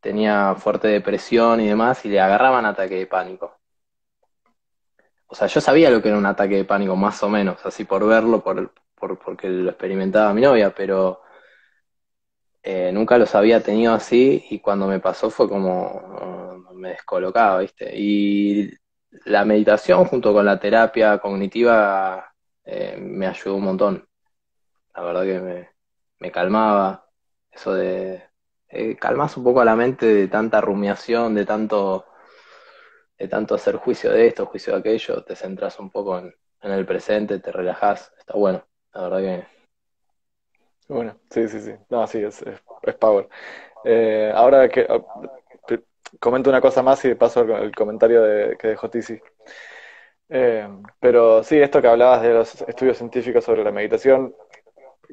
tenía fuerte depresión y demás, y le agarraban ataque de pánico. O sea, yo sabía lo que era un ataque de pánico, más o menos, así por verlo, por, por porque lo experimentaba mi novia, pero eh, nunca los había tenido así y cuando me pasó fue como me descolocaba, ¿viste? Y la meditación junto con la terapia cognitiva eh, me ayudó un montón. La verdad que me, calmaba. Eso de eh, calmas un poco a la mente de tanta rumiación, de tanto, de tanto hacer juicio de esto, juicio de aquello, te centras un poco en, el presente, te relajas, está bueno. La verdad que. Bueno, sí, sí, sí. No, sí, es, es, power. Eh, ahora que comento una cosa más y paso el comentario de, que dejó Tizi. Eh, pero sí, esto que hablabas de los estudios científicos sobre la meditación,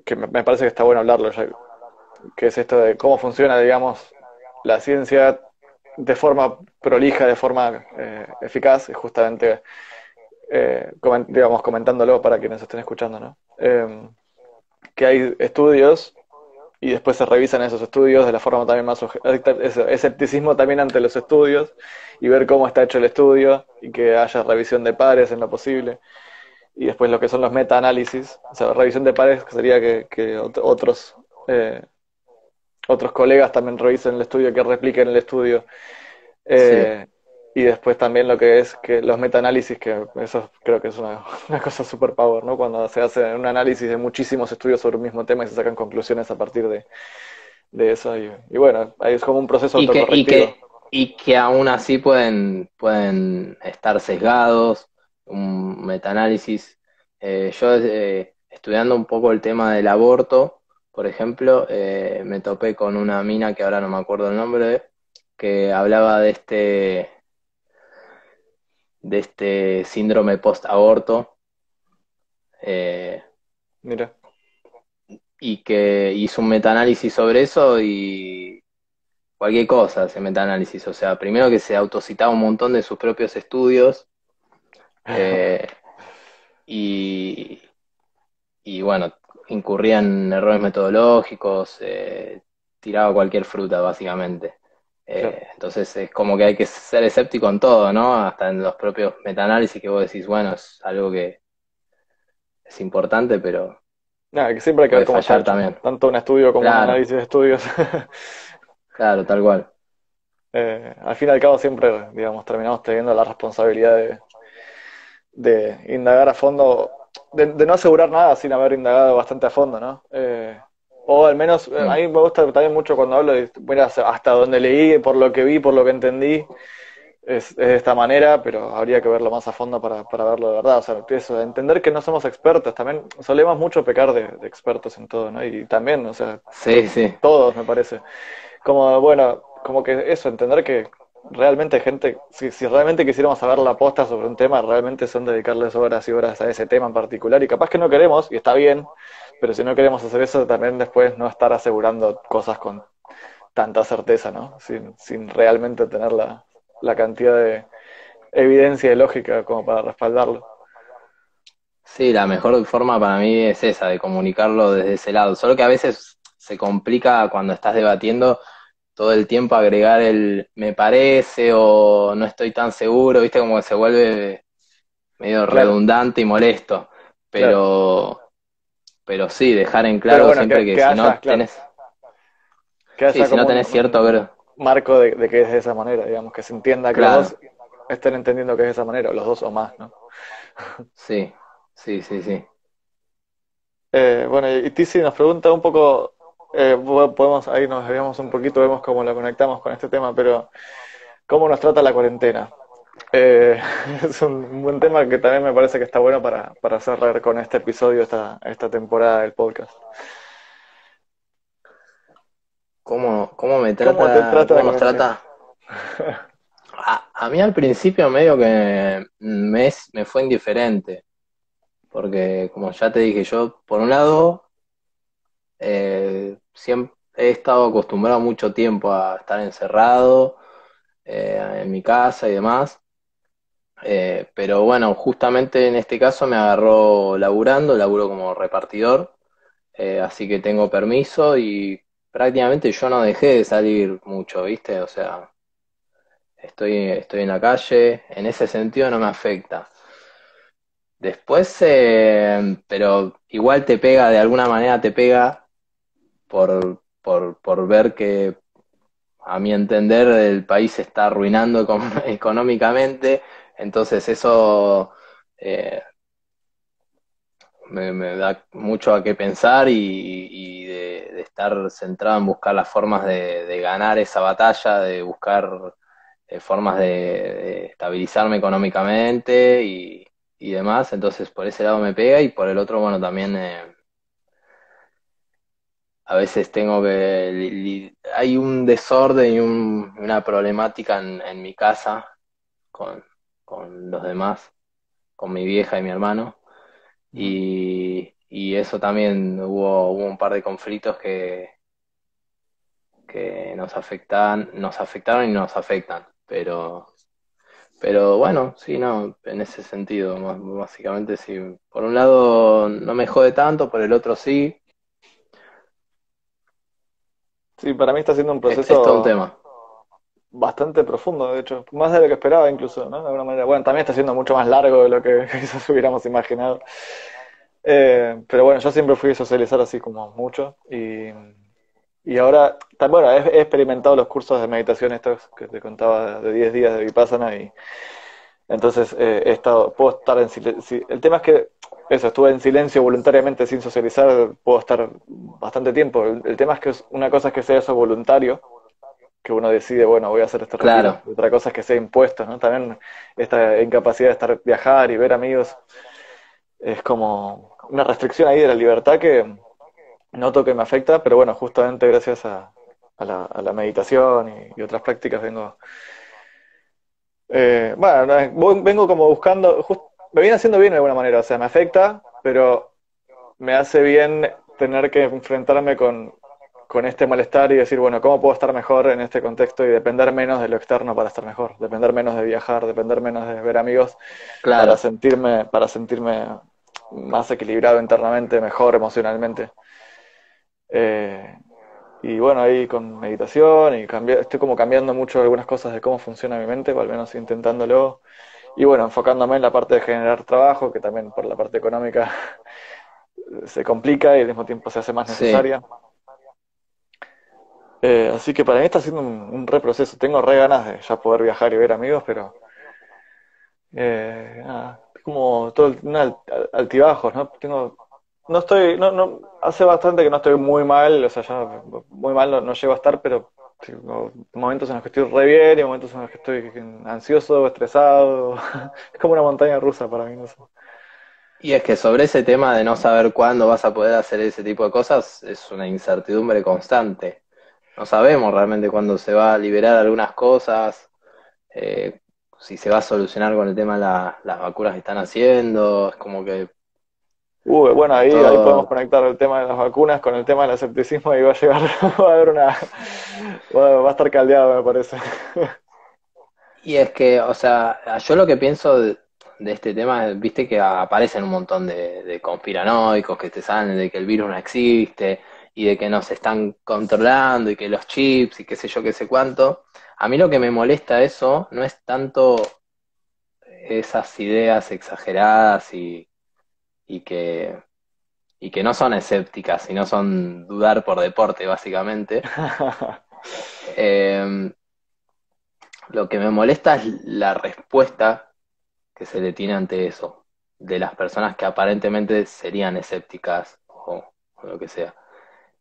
que me, parece que está bueno hablarlo, ya, que es esto de cómo funciona, digamos, la ciencia de forma prolija, de forma eh, eficaz, justamente, eh, digamos, comentándolo para quienes estén escuchando, ¿no? Que hay estudios y después se revisan esos estudios de la forma también más escepticismo también ante los estudios y ver cómo está hecho el estudio y que haya revisión de pares en lo posible y después lo que son los meta-análisis, o sea, revisión de pares sería que, otros eh, otros colegas también revisen el estudio, que repliquen el estudio. Eh, y después también lo que es que los metaanálisis, que eso creo que es *laughs* una, cosa super power, ¿no? Cuando se hace un análisis de muchísimos estudios sobre un mismo tema y se sacan conclusiones a partir de, eso. Y, bueno, ahí es como un proceso y que, y que, y que aún así pueden, pueden estar sesgados, un metaanálisis. Eh, yo eh, estudiando un poco el tema del aborto, por ejemplo, eh, me topé con una mina que ahora no me acuerdo el nombre, que hablaba de este de este síndrome post-aborto. Eh, Mira. Y que hizo un metaanálisis sobre eso y cualquier cosa ese metaanálisis. O sea, primero que se autocitaba un montón de sus propios estudios. *laughs* Eh, y, y bueno, incurría en errores metodológicos, eh, tiraba cualquier fruta, básicamente. Eh, entonces es como que hay que ser escéptico en todo, ¿no? Hasta en los propios metaanálisis que vos decís, bueno, es algo que es importante, pero... Nada, que siempre hay que ver cómo fallar también. Tanto un estudio como un análisis de estudios. *laughs* claro, tal cual. Eh, al fin y al cabo siempre, digamos, terminamos teniendo la responsabilidad de, de indagar a fondo, de, no asegurar nada sin haber indagado bastante a fondo, ¿no? Eh, o al menos, eh, a mí me gusta también mucho cuando hablo de, bueno, hasta donde leí, por lo que vi, por lo que entendí, es, de esta manera, pero habría que verlo más a fondo para, para verlo de verdad. O sea, eso, entender que no somos expertos, también solemos mucho pecar de, expertos en todo, ¿no? Y también, o sea, sí, sí. todos me parece. Como, bueno, como que eso, entender que realmente gente, si, si realmente quisiéramos saber la posta sobre un tema, realmente son dedicarles horas y horas a ese tema en particular, y capaz que no queremos, y está bien, pero si no queremos hacer eso, también después no estar asegurando cosas con tanta certeza, ¿no? Sin, sin realmente tener la, la cantidad de evidencia y lógica como para respaldarlo. Sí, la mejor forma para mí es esa, de comunicarlo desde ese lado. Solo que a veces se complica cuando estás debatiendo todo el tiempo agregar el me parece o no estoy tan seguro, viste, como que se vuelve medio redundante y molesto. Pero pero sí, dejar en claro siempre que, si no tenés. si no tenés cierto marco de, que es de esa manera, digamos, que se entienda que los dos estén entendiendo que es de esa manera, los dos o más, ¿no? sí, sí, sí, sí. Eh, bueno, y Tizi nos pregunta un poco, eh, podemos, ahí nos veamos un poquito, vemos cómo lo conectamos con este tema, pero ¿cómo nos trata la cuarentena? Eh, *laughs* es un buen tema que también me parece que está bueno para, para cerrar con este episodio, esta, esta temporada del podcast. ¿Cómo, cómo me trata? ¿Cómo, te trata nos trata? *laughs* A, mí al principio medio que me, me fue indiferente, porque como ya te dije, yo por un lado eh, siempre he estado acostumbrado mucho tiempo a estar encerrado eh, en mi casa y demás, eh, pero bueno, justamente en este caso me agarró laburando, laburo como repartidor, eh, así que tengo permiso y prácticamente yo no dejé de salir mucho, ¿viste? O sea, estoy, estoy en la calle, en ese sentido no me afecta. Después, eh, pero igual te pega, de alguna manera te pega por, por, por ver que, a mi entender, el país se está arruinando *laughs* económicamente, entonces eso eh, me, da mucho a qué pensar y, de, estar centrado en buscar las formas de, ganar esa batalla, de buscar eh, formas de, estabilizarme económicamente y, demás. Entonces, por ese lado me pega y por el otro, bueno, también eh, a veces tengo que... Hay un desorden y una problemática en, mi casa con, con los demás, con mi vieja y mi hermano y, y eso también hubo, hubo un par de conflictos que, que nos afectan, nos afectaron y nos afectan, pero pero bueno, sí, no, en ese sentido, básicamente sí. Por un lado no me jode tanto, por el otro sí. Sí, para mí está siendo un proceso es, un tema. Bastante profundo, de hecho, más de lo que esperaba incluso, ¿no? De alguna manera. Bueno, también está siendo mucho más largo de lo que *laughs* quizás hubiéramos imaginado. Eh, pero bueno, yo siempre fui a socializar así como mucho y, y ahora, bueno, he, experimentado los cursos de meditación estos que te contaba de 10 días de Vipassana y entonces eh, he estado, puedo estar en silencio. El tema es que eso, estuve en silencio voluntariamente sin socializar, puedo estar bastante tiempo. El, tema es que una cosa es que sea eso voluntario, que uno decide, bueno, voy a hacer esto claro. Otra cosa es que sea impuesto, ¿no? También esta incapacidad de estar, viajar y ver amigos es como una restricción ahí de la libertad que noto que me afecta, pero bueno, justamente gracias a, la, meditación y, otras prácticas vengo... Eh, bueno, vengo como buscando, me viene haciendo bien de alguna manera, o sea, me afecta, pero me hace bien tener que enfrentarme con, con este malestar y decir, bueno, ¿cómo puedo estar mejor en este contexto y depender menos de lo externo para estar mejor? Depender menos de viajar, depender menos de ver amigos para sentirme, para sentirme más equilibrado internamente, mejor emocionalmente. Eh, y bueno, ahí con meditación y estoy como cambiando mucho algunas cosas de cómo funciona mi mente, o al menos intentándolo. Y bueno, enfocándome en la parte de generar trabajo, que también por la parte económica *laughs* se complica y al mismo tiempo se hace más necesaria. Eh, así que para mí está siendo un, reproceso. Tengo re ganas de ya poder viajar y ver amigos, pero eh, como todo un altibajos, ¿no? Tengo, no estoy, no, no, hace bastante que no estoy muy mal, o sea, ya muy mal no, llego a estar, pero tengo momentos en los que estoy re bien y momentos en los que estoy ansioso, estresado, *laughs* es como una montaña rusa para mí, no sé. Y es que sobre ese tema de no saber cuándo vas a poder hacer ese tipo de cosas es una incertidumbre constante. No sabemos realmente cuándo se va a liberar algunas cosas, eh, si se va a solucionar con el tema de las vacunas que están haciendo, es como que... bueno, ahí, ahí podemos conectar el tema de las vacunas con el tema del escepticismo y va a llegar, *laughs* va a haber una... va a estar caldeado, me parece. Y es que, o sea, yo lo que pienso de, este tema, viste que aparecen un montón de, de, conspiranoicos que te salen de que el virus no existe y de que nos están controlando y que los chips y qué sé yo, qué sé cuánto. A mí lo que me molesta eso no es tanto esas ideas exageradas y, que, y que no son escépticas, sino son dudar por deporte, básicamente. *laughs* Em, lo que me molesta es la respuesta que se le tiene ante eso, de las personas que aparentemente serían escépticas o, lo que sea.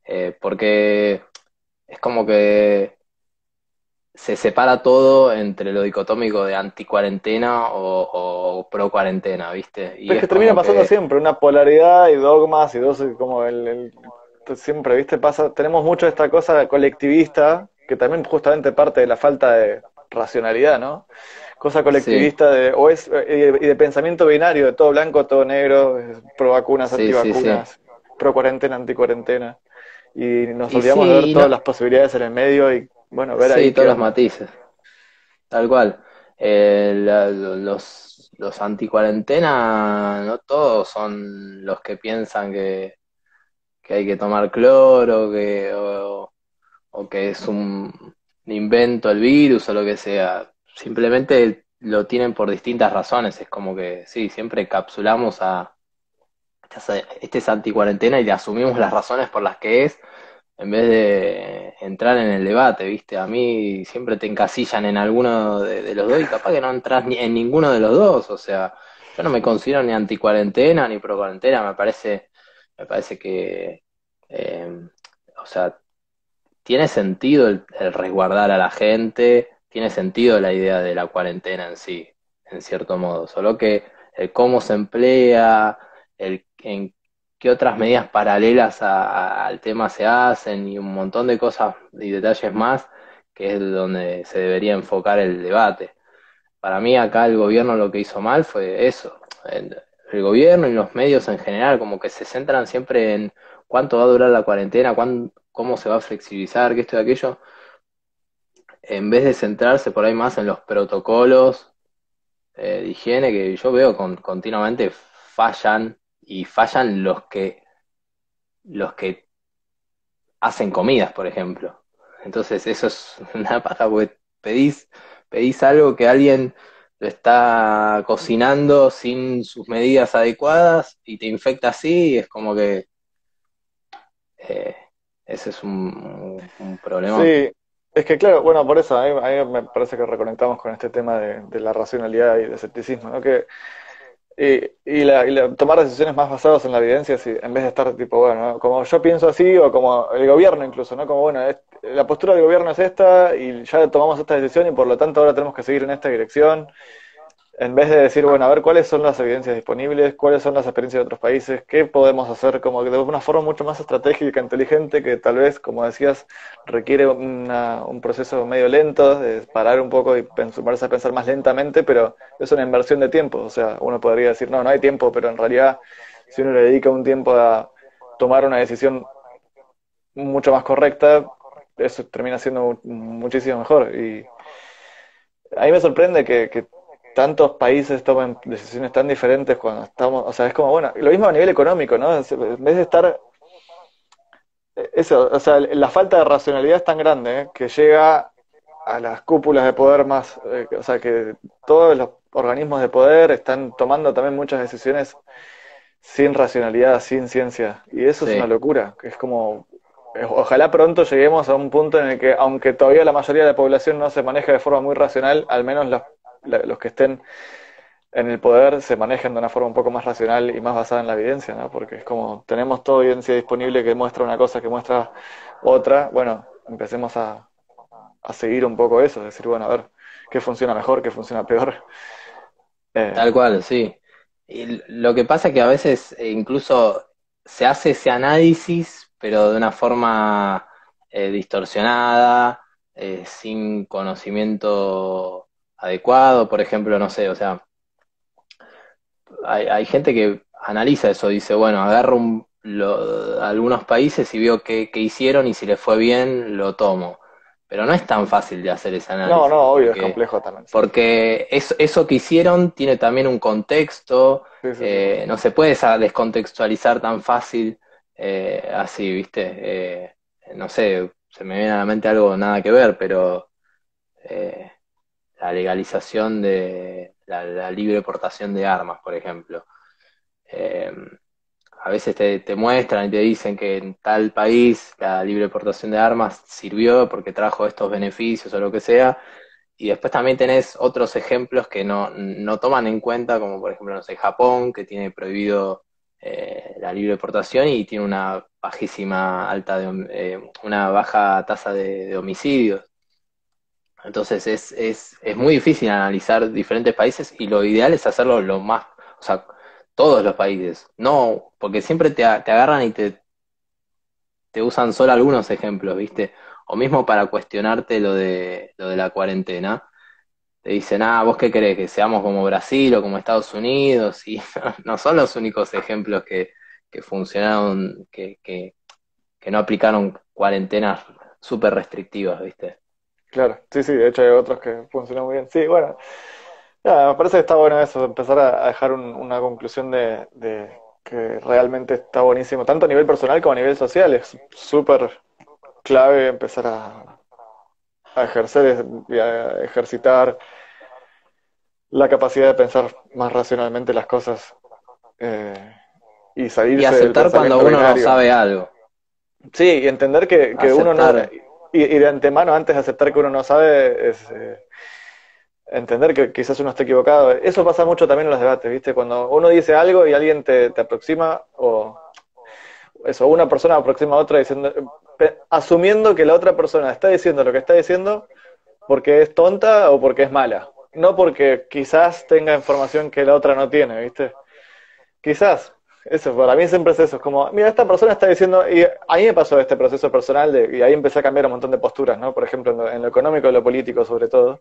Eh, porque es como que se separa todo entre lo dicotómico de anti-cuarentena o, pro-cuarentena, ¿viste? Y es, que termina pasando siempre, una polaridad y dogmas y dos, como el, siempre, ¿viste? Pasa, tenemos mucho esta cosa colectivista, que también justamente parte de la falta de racionalidad, ¿no? Cosa colectivista de, o es, eh, y de, pensamiento binario, de todo blanco, todo negro, pro vacunas, anti vacunas, pro cuarentena, anti cuarentena. Y nos olvidamos de ver todas las posibilidades en el medio y bueno, ver sí, todos los matices. Tal cual. Eh, los, los anti-cuarentena, no todos son los que piensan que, que hay que tomar cloro, que, o, o que es un invento el virus o lo que sea. Simplemente lo tienen por distintas razones. Es como que, sí, siempre capsulamos a este es anti-cuarentena y le asumimos las razones por las que es, en vez de entrar en el debate, ¿viste? A mí siempre te encasillan en alguno de, los dos y capaz que no entras ni en ninguno de los dos, o sea, yo no me considero ni anti-cuarentena ni pro-cuarentena, me parece, me parece que, eh, o sea, tiene sentido el, resguardar a la gente, tiene sentido la idea de la cuarentena en sí, en cierto modo, solo que el cómo se emplea, el, en qué otras medidas paralelas al tema se hacen y un montón de cosas y detalles más, que es donde se debería enfocar el debate. Para mí acá el gobierno lo que hizo mal fue eso. El, gobierno y los medios en general como que se centran siempre en cuánto va a durar la cuarentena, cómo se va a flexibilizar, qué esto y aquello, en vez de centrarse por ahí más en los protocolos eh, de higiene que yo veo con, continuamente fallan y fallan los que los que hacen comidas, por ejemplo. Entonces eso es *laughs* una paja porque pedís, pedís algo que alguien lo está cocinando sin sus medidas adecuadas y te infecta así y es como que eh, ese es un, problema. Sí, es que claro, bueno, por eso a mí, me parece que reconectamos con este tema de, de la racionalidad y del escepticismo, ¿no? Que y, y, la, tomar decisiones más basadas en la evidencia, si, en vez de estar tipo, bueno, como yo pienso así, o como el gobierno incluso, ¿no? Como, bueno, la postura del gobierno es esta, y ya tomamos esta decisión, y por lo tanto ahora tenemos que seguir en esta dirección, en vez de decir, bueno, a ver cuáles son las evidencias disponibles, cuáles son las experiencias de otros países, qué podemos hacer como de una forma mucho más estratégica, inteligente, que tal vez, como decías, requiere un proceso medio lento, de parar un poco y ponerse a pensar más lentamente, pero es una inversión de tiempo. O sea, uno podría decir, no, no hay tiempo, pero en realidad, si uno le dedica un tiempo a tomar una decisión mucho más correcta, eso termina siendo muchísimo mejor. Y a mí me sorprende que, que tantos países toman decisiones tan diferentes cuando estamos, o sea, es como, bueno, lo mismo a nivel económico, ¿no? En vez de estar, eso, o sea, la falta de racionalidad es tan grande ¿eh? que llega a las cúpulas de poder más, eh, o sea, que todos los organismos de poder están tomando también muchas decisiones sin racionalidad, sin ciencia, y eso es una locura, que es como, ojalá pronto lleguemos a un punto en el que, aunque todavía la mayoría de la población no se maneja de forma muy racional, al menos los los que estén en el poder se manejen de una forma un poco más racional y más basada en la evidencia, ¿no? Porque es como tenemos toda evidencia disponible que muestra una cosa, que muestra otra, bueno, empecemos a, a seguir un poco eso, decir, bueno, a ver, qué funciona mejor, qué funciona peor. Eh, Tal cual, sí. Y lo que pasa es que a veces eh, incluso se hace ese análisis, pero de una forma eh, distorsionada, sin conocimiento adecuado, por ejemplo, no sé, o sea, hay, hay gente que analiza eso, dice, bueno, agarro algunos países y veo qué, hicieron y si les fue bien, lo tomo. Pero no es tan fácil de hacer ese análisis. No, no, obvio, es complejo también. Porque eso, que hicieron tiene también un contexto, eh, no se puede descontextualizar tan fácil eh, así, ¿viste? Eh, no sé, se me viene a la mente algo nada que ver, pero la legalización de la, libre portación de armas, por ejemplo. Eh, a veces te, muestran y te dicen que en tal país la libre portación de armas sirvió porque trajo estos beneficios o lo que sea, y después también tenés otros ejemplos que no, toman en cuenta, como por ejemplo, no sé, Japón, que tiene prohibido eh, la libre portación y tiene una bajísima alta de, eh, una baja tasa de homicidios. Entonces es, es, es muy difícil analizar diferentes países y lo ideal es hacerlo lo más, o sea, todos los países. No, porque siempre te, te agarran y te, te usan solo algunos ejemplos, ¿viste? O mismo para cuestionarte lo de, lo de la cuarentena. Te dicen, ah, vos qué crees, que seamos como Brasil o como Estados Unidos, *laughs* y no son los únicos ejemplos que, que funcionaron, que, que, que no aplicaron cuarentenas súper restrictivas, ¿viste? Claro, sí, sí, de hecho hay otros que funcionan muy bien. Sí, bueno, me parece que está bueno eso, empezar a, dejar una conclusión de, que realmente está buenísimo, tanto a nivel personal como a nivel social, es súper clave empezar a, a ejercer y a ejercitar la capacidad de pensar más racionalmente las cosas eh, y salirse Y aceptar cuando uno no sabe algo. Sí, y entender que, uno no... Y, de antemano, antes de aceptar que uno no sabe, es eh, entender que quizás uno esté equivocado. Eso pasa mucho también en los debates, ¿viste? Cuando uno dice algo y alguien te, te aproxima, o eso, una persona aproxima a otra diciendo, asumiendo que la otra persona está diciendo lo que está diciendo porque es tonta o porque es mala. No porque quizás tenga información que la otra no tiene, ¿viste? Quizás. Eso, para mí siempre es eso. Es como, mira, esta persona está diciendo, y a mí me pasó este proceso personal de, y ahí empecé a cambiar un montón de posturas, ¿no? Por ejemplo, en lo, en lo económico y lo político sobre todo.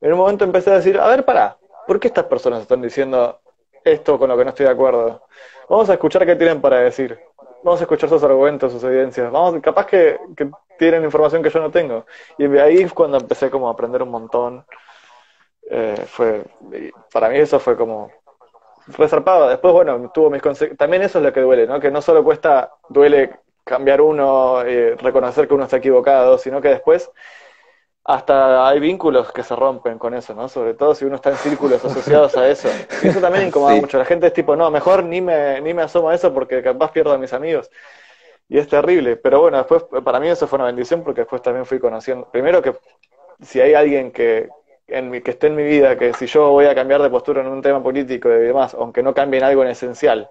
En un momento empecé a decir, a ver, para, ¿por qué estas personas están diciendo esto con lo que no estoy de acuerdo? Vamos a escuchar qué tienen para decir vamos a escuchar sus argumentos, sus evidencias, vamos, capaz que, tienen información que yo no tengo. Y ahí es cuando empecé como a aprender un montón. Eh, fue, para mí eso fue como resarpado. Después, bueno, tuvo mis También eso es lo que duele, ¿no? Que no solo cuesta, duele cambiar uno, eh, reconocer que uno está equivocado, sino que después hasta hay vínculos que se rompen con eso, ¿no? Sobre todo si uno está en círculos asociados a eso. *laughs* Y eso también incomoda mucho. La gente es tipo, no, mejor ni me, ni me asomo a eso porque capaz pierdo a mis amigos. Y es terrible. Pero bueno, después para mí eso fue una bendición porque después también fui conociendo. Primero que si hay alguien que, en mi, que esté en mi vida, que si yo voy a cambiar de postura en un tema político y demás, aunque no cambie en algo en esencial,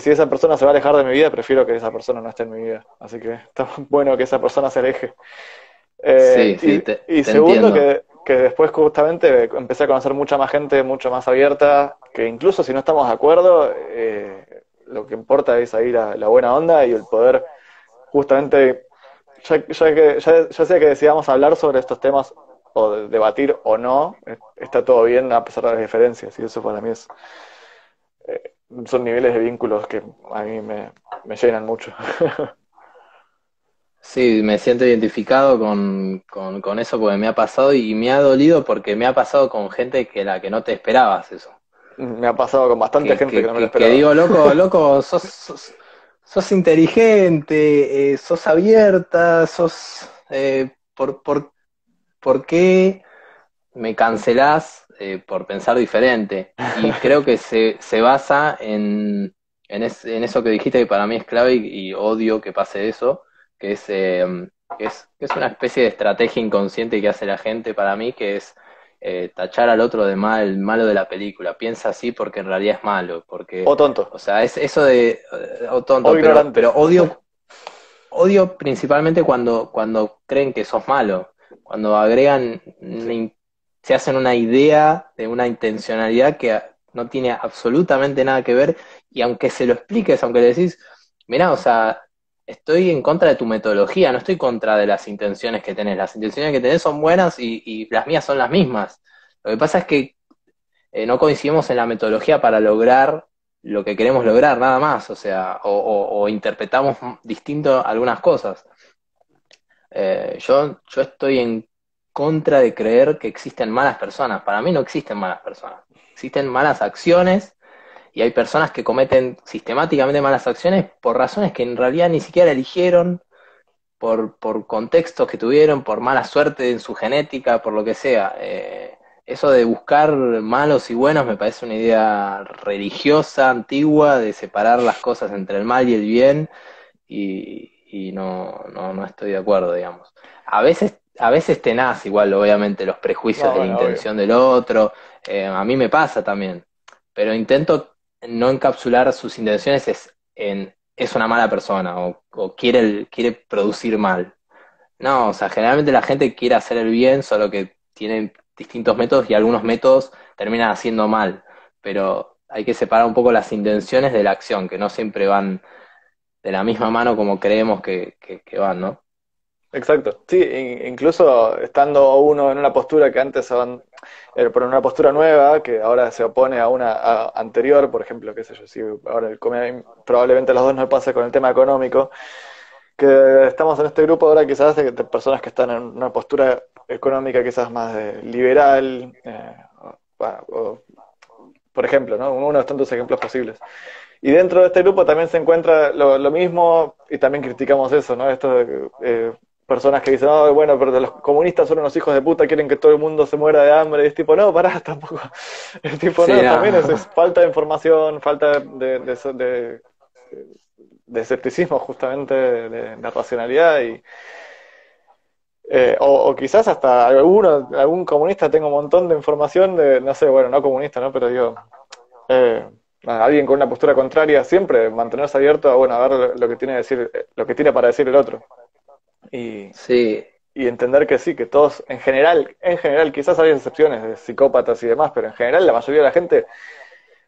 si esa persona se va a alejar de mi vida, prefiero que esa persona no esté en mi vida. Así que está *laughs* bueno que esa persona se aleje. Eh, sí, y, y segundo, que, que, después justamente empecé a conocer mucha más gente, mucho más abierta, que incluso si no estamos de acuerdo, eh, lo que importa es ahí la, buena onda y el poder justamente, ya, ya que, ya, ya sea que decidamos hablar sobre estos temas o debatir o no, está todo bien a pesar de las diferencias, y eso para mí es... Eh, son niveles de vínculos que a mí me, me llenan mucho. *laughs* Sí, me siento identificado con, con, eso porque me ha pasado y me ha dolido porque me ha pasado con gente que la que no te esperabas eso. Me ha pasado con bastante gente que, no me lo esperaba. Que digo, loco, *laughs* loco, sos, sos, inteligente, eh, sos abierta, sos... Eh, por, por, ¿Por qué me cancelás eh, por pensar diferente? Y *laughs* creo que se, se basa en, en, en, eso que dijiste que para mí es clave y odio que pase eso Em, que es, es, una especie de estrategia inconsciente que hace la gente para mí, que es eh, tachar al otro de mal, malo de la película. Piensa así porque en realidad es malo. Porque, o tonto. O sea, es eso de... Eh, o tonto, pero, odio, odio principalmente cuando, cuando creen que sos malo. Cuando agregan, se hacen una idea de una intencionalidad que no tiene absolutamente nada que ver y aunque se lo expliques, aunque le decís, mira, o sea, estoy en contra de tu metodología, no estoy contra de las intenciones que tenés. Las intenciones que tenés son buenas y, las mías son las mismas. Lo que pasa es que eh, no coincidimos en la metodología para lograr lo que queremos lograr, nada más, o sea, o, interpretamos distinto algunas cosas. Eh, yo, yo estoy en contra de creer que existen malas personas. Para mí no existen malas personas. Existen malas acciones y hay personas que cometen sistemáticamente malas acciones por razones que en realidad ni siquiera eligieron, por, por contextos que tuvieron, por mala suerte en su genética, por lo que sea. Eh, eso de buscar malos y buenos me parece una idea religiosa, antigua, de separar las cosas entre el mal y el bien, y, y no, no, no estoy de acuerdo, digamos. A veces a veces tenaz igual, obviamente, los prejuicios de la intención del otro. Eh, a mí me pasa también. Pero intento no encapsular sus intenciones es en es una mala persona o, quiere, quiere producir mal. No, o sea, generalmente la gente quiere hacer el bien, solo que tienen distintos métodos y algunos métodos terminan haciendo mal. Pero hay que separar un poco las intenciones de la acción, que no siempre van de la misma mano como creemos que, que van, ¿no? Exacto, sí, incluso estando uno en una postura que antes eh, por una postura nueva, que ahora se opone a una anterior, por ejemplo, qué sé yo, si ahora el, probablemente los dos nos pasa con el tema económico, que estamos en este grupo ahora quizás de, personas que están en una postura económica quizás más liberal, eh, por ejemplo, ¿no? uno de los tantos ejemplos posibles. Y dentro de este grupo también se encuentra lo, lo mismo y también criticamos eso, ¿no? Esto de, eh, personas que dicen, oh, bueno, pero los comunistas son unos hijos de puta, quieren que todo el mundo se muera de hambre. Y es tipo, no, pará, *laughs* tampoco. Es tipo, no, también es, falta de información, falta de, de, de, escepticismo, justamente, de, racionalidad. y eh, o, quizás hasta alguno, algún comunista tenga un montón de información de, no sé, bueno, no comunista, ¿no? Pero digo, eh, alguien con una postura contraria, siempre mantenerse abierto a, bueno, a ver lo que tiene, decir, lo que tiene para decir el otro. Y, sí. y entender que sí, que todos, en general, en general, quizás hay excepciones de psicópatas y demás, pero en general la mayoría de la gente,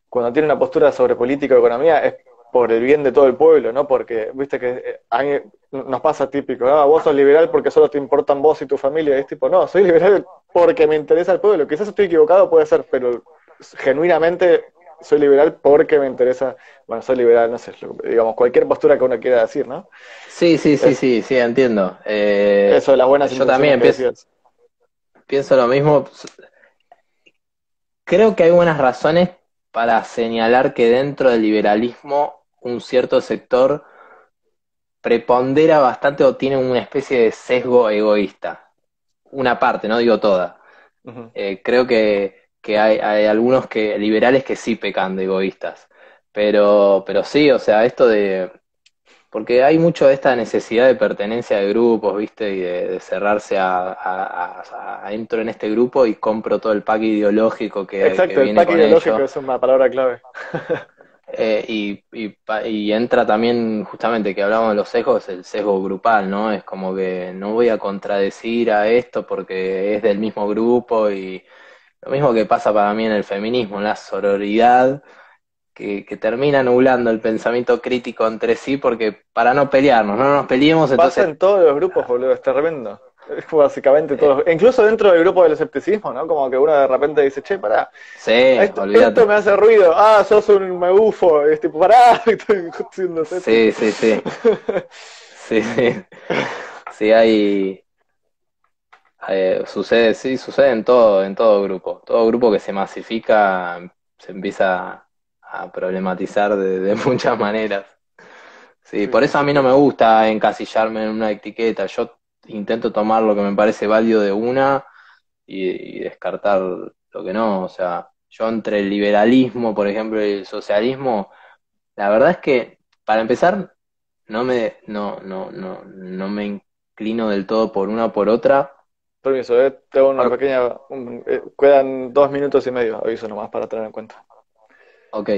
cuando tiene una postura sobre política o economía, es por el bien de todo el pueblo, ¿no? Porque, viste que eh, nos pasa típico, ah, vos sos liberal porque solo te importan vos y tu familia, y es tipo, no, soy liberal porque me interesa el pueblo, quizás estoy equivocado, puede ser, pero genuinamente soy liberal porque me interesa, bueno, soy liberal, no sé, digamos, cualquier postura que uno quiera decir, ¿no? Sí, sí, sí, sí, sí, entiendo. Eh, eso de las buenas Yo también pienso, pienso lo mismo. Creo que hay buenas razones para señalar que dentro del liberalismo un cierto sector prepondera bastante o tiene una especie de sesgo egoísta. Una parte, no digo toda. Eh, creo que que hay, hay algunos que liberales que sí pecan de egoístas. Pero, pero sí, o sea, esto de. Porque hay mucho de esta necesidad de pertenencia de grupos, ¿viste? Y de, cerrarse a, a, entro en este grupo y compro todo el pack ideológico que, Exacto, el pack ideológico es una palabra clave. *laughs* Eh, y, y, y, entra también, justamente, que hablamos de los sesgos, el sesgo grupal, ¿no? Es como que no voy a contradecir a esto porque es del mismo grupo y lo mismo que pasa para mí en el feminismo, en la sororidad, que, termina nublando el pensamiento crítico entre sí, porque para no pelearnos, no nos peleemos, entonces... Pasa en todos los grupos, boludo, es tremendo. Es básicamente todo. Incluso dentro del grupo del escepticismo, ¿no? Como que uno de repente dice, che, pará. Sí, esto, esto me hace ruido. Ah, sos un megufo. Es tipo, pará, *laughs* estoy Sí, sí, sí. *laughs* sí, sí. Sí, hay, eh, sucede, sí, sucede en todo, en todo grupo. Todo grupo que se masifica se empieza a problematizar de, *laughs* muchas maneras. Sí, por eso a mí no me gusta encasillarme en una etiqueta. Yo intento tomar lo que me parece válido de una y, descartar lo que no. O sea, yo entre el liberalismo, por ejemplo, y el socialismo, la verdad es que, para empezar, no me, no, no, no, no me inclino del todo por una o por otra, Permiso, eh, tengo una pequeña. Eh, quedan dos minutos y medio, aviso nomás para tener en cuenta. Ok.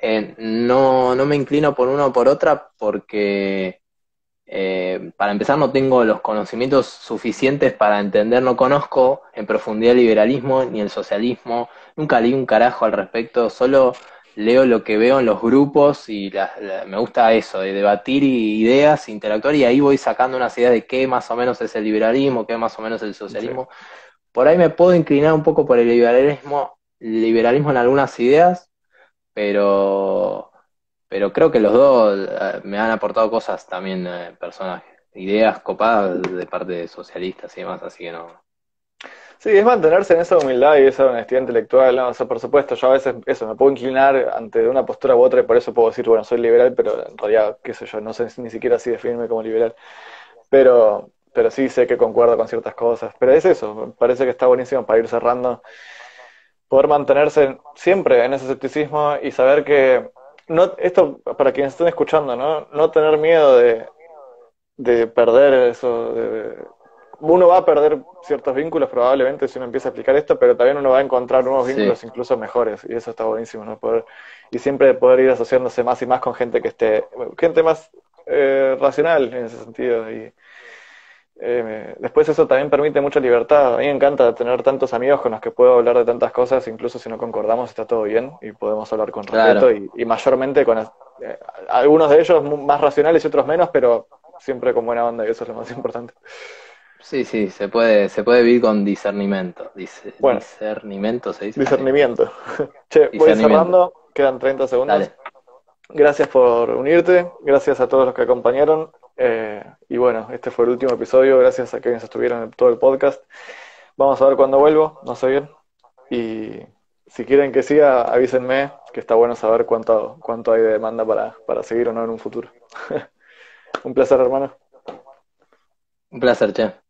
Eh, no, no me inclino por una o por otra porque, para empezar, no tengo los conocimientos suficientes para entender, no conozco en profundidad el liberalismo ni el socialismo, nunca leí un carajo al respecto, solo leo lo que veo en los grupos y me gusta eso, de debatir ideas, interactuar y ahí voy sacando unas ideas de qué más o menos es el liberalismo, qué más o menos es el socialismo. Por ahí me puedo inclinar un poco por el liberalismo, liberalismo en algunas ideas, pero, pero creo que los dos eh, me han aportado cosas también, eh, personas, ideas copadas de parte de socialistas y demás, así que no, Sí, es mantenerse en esa humildad y esa honestidad intelectual, ¿no? O sea, por supuesto, yo a veces eso, me puedo inclinar ante una postura u otra y por eso puedo decir, bueno, soy liberal, pero en realidad, qué sé yo, no sé ni siquiera si definirme como liberal. Pero, pero sí sé que concuerdo con ciertas cosas. Pero es eso, me parece que está buenísimo para ir cerrando, poder mantenerse siempre en ese escepticismo y saber que, no, esto para quienes estén escuchando, ¿no? No tener miedo de, de perder eso, de, uno va a perder ciertos vínculos probablemente si uno empieza a aplicar esto, pero también uno va a encontrar nuevos vínculos incluso mejores, y eso está buenísimo, ¿no? Poder, y siempre poder ir asociándose más y más con gente que esté, gente más eh, racional en ese sentido. Y eh, después eso también permite mucha libertad. A mí me encanta tener tantos amigos con los que puedo hablar de tantas cosas, incluso si no concordamos está todo bien y podemos hablar con respeto y, mayormente con eh, algunos de ellos más racionales y otros menos, pero siempre con buena onda y eso es lo más importante. Sí, sí, se puede, se puede vivir con discernimiento. Dice, bueno, discernimiento se dice. Discernimiento. *laughs* che, voy cerrando, quedan 30 segundos. Gracias por unirte, gracias a todos los que acompañaron. Eh, y bueno, este fue el último episodio, gracias a quienes estuvieron en todo el podcast. Vamos a ver cuándo vuelvo, no sé bien. Y si quieren que siga, avísenme, que está bueno saber cuánto, cuánto hay de demanda para, para seguir o no en un futuro. *laughs* un placer, hermano. Un placer, che.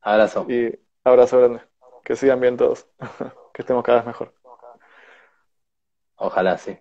Abrazo. Y abrazo grande. Que sigan bien todos. *laughs* que estemos cada vez mejor. Ojalá, sí.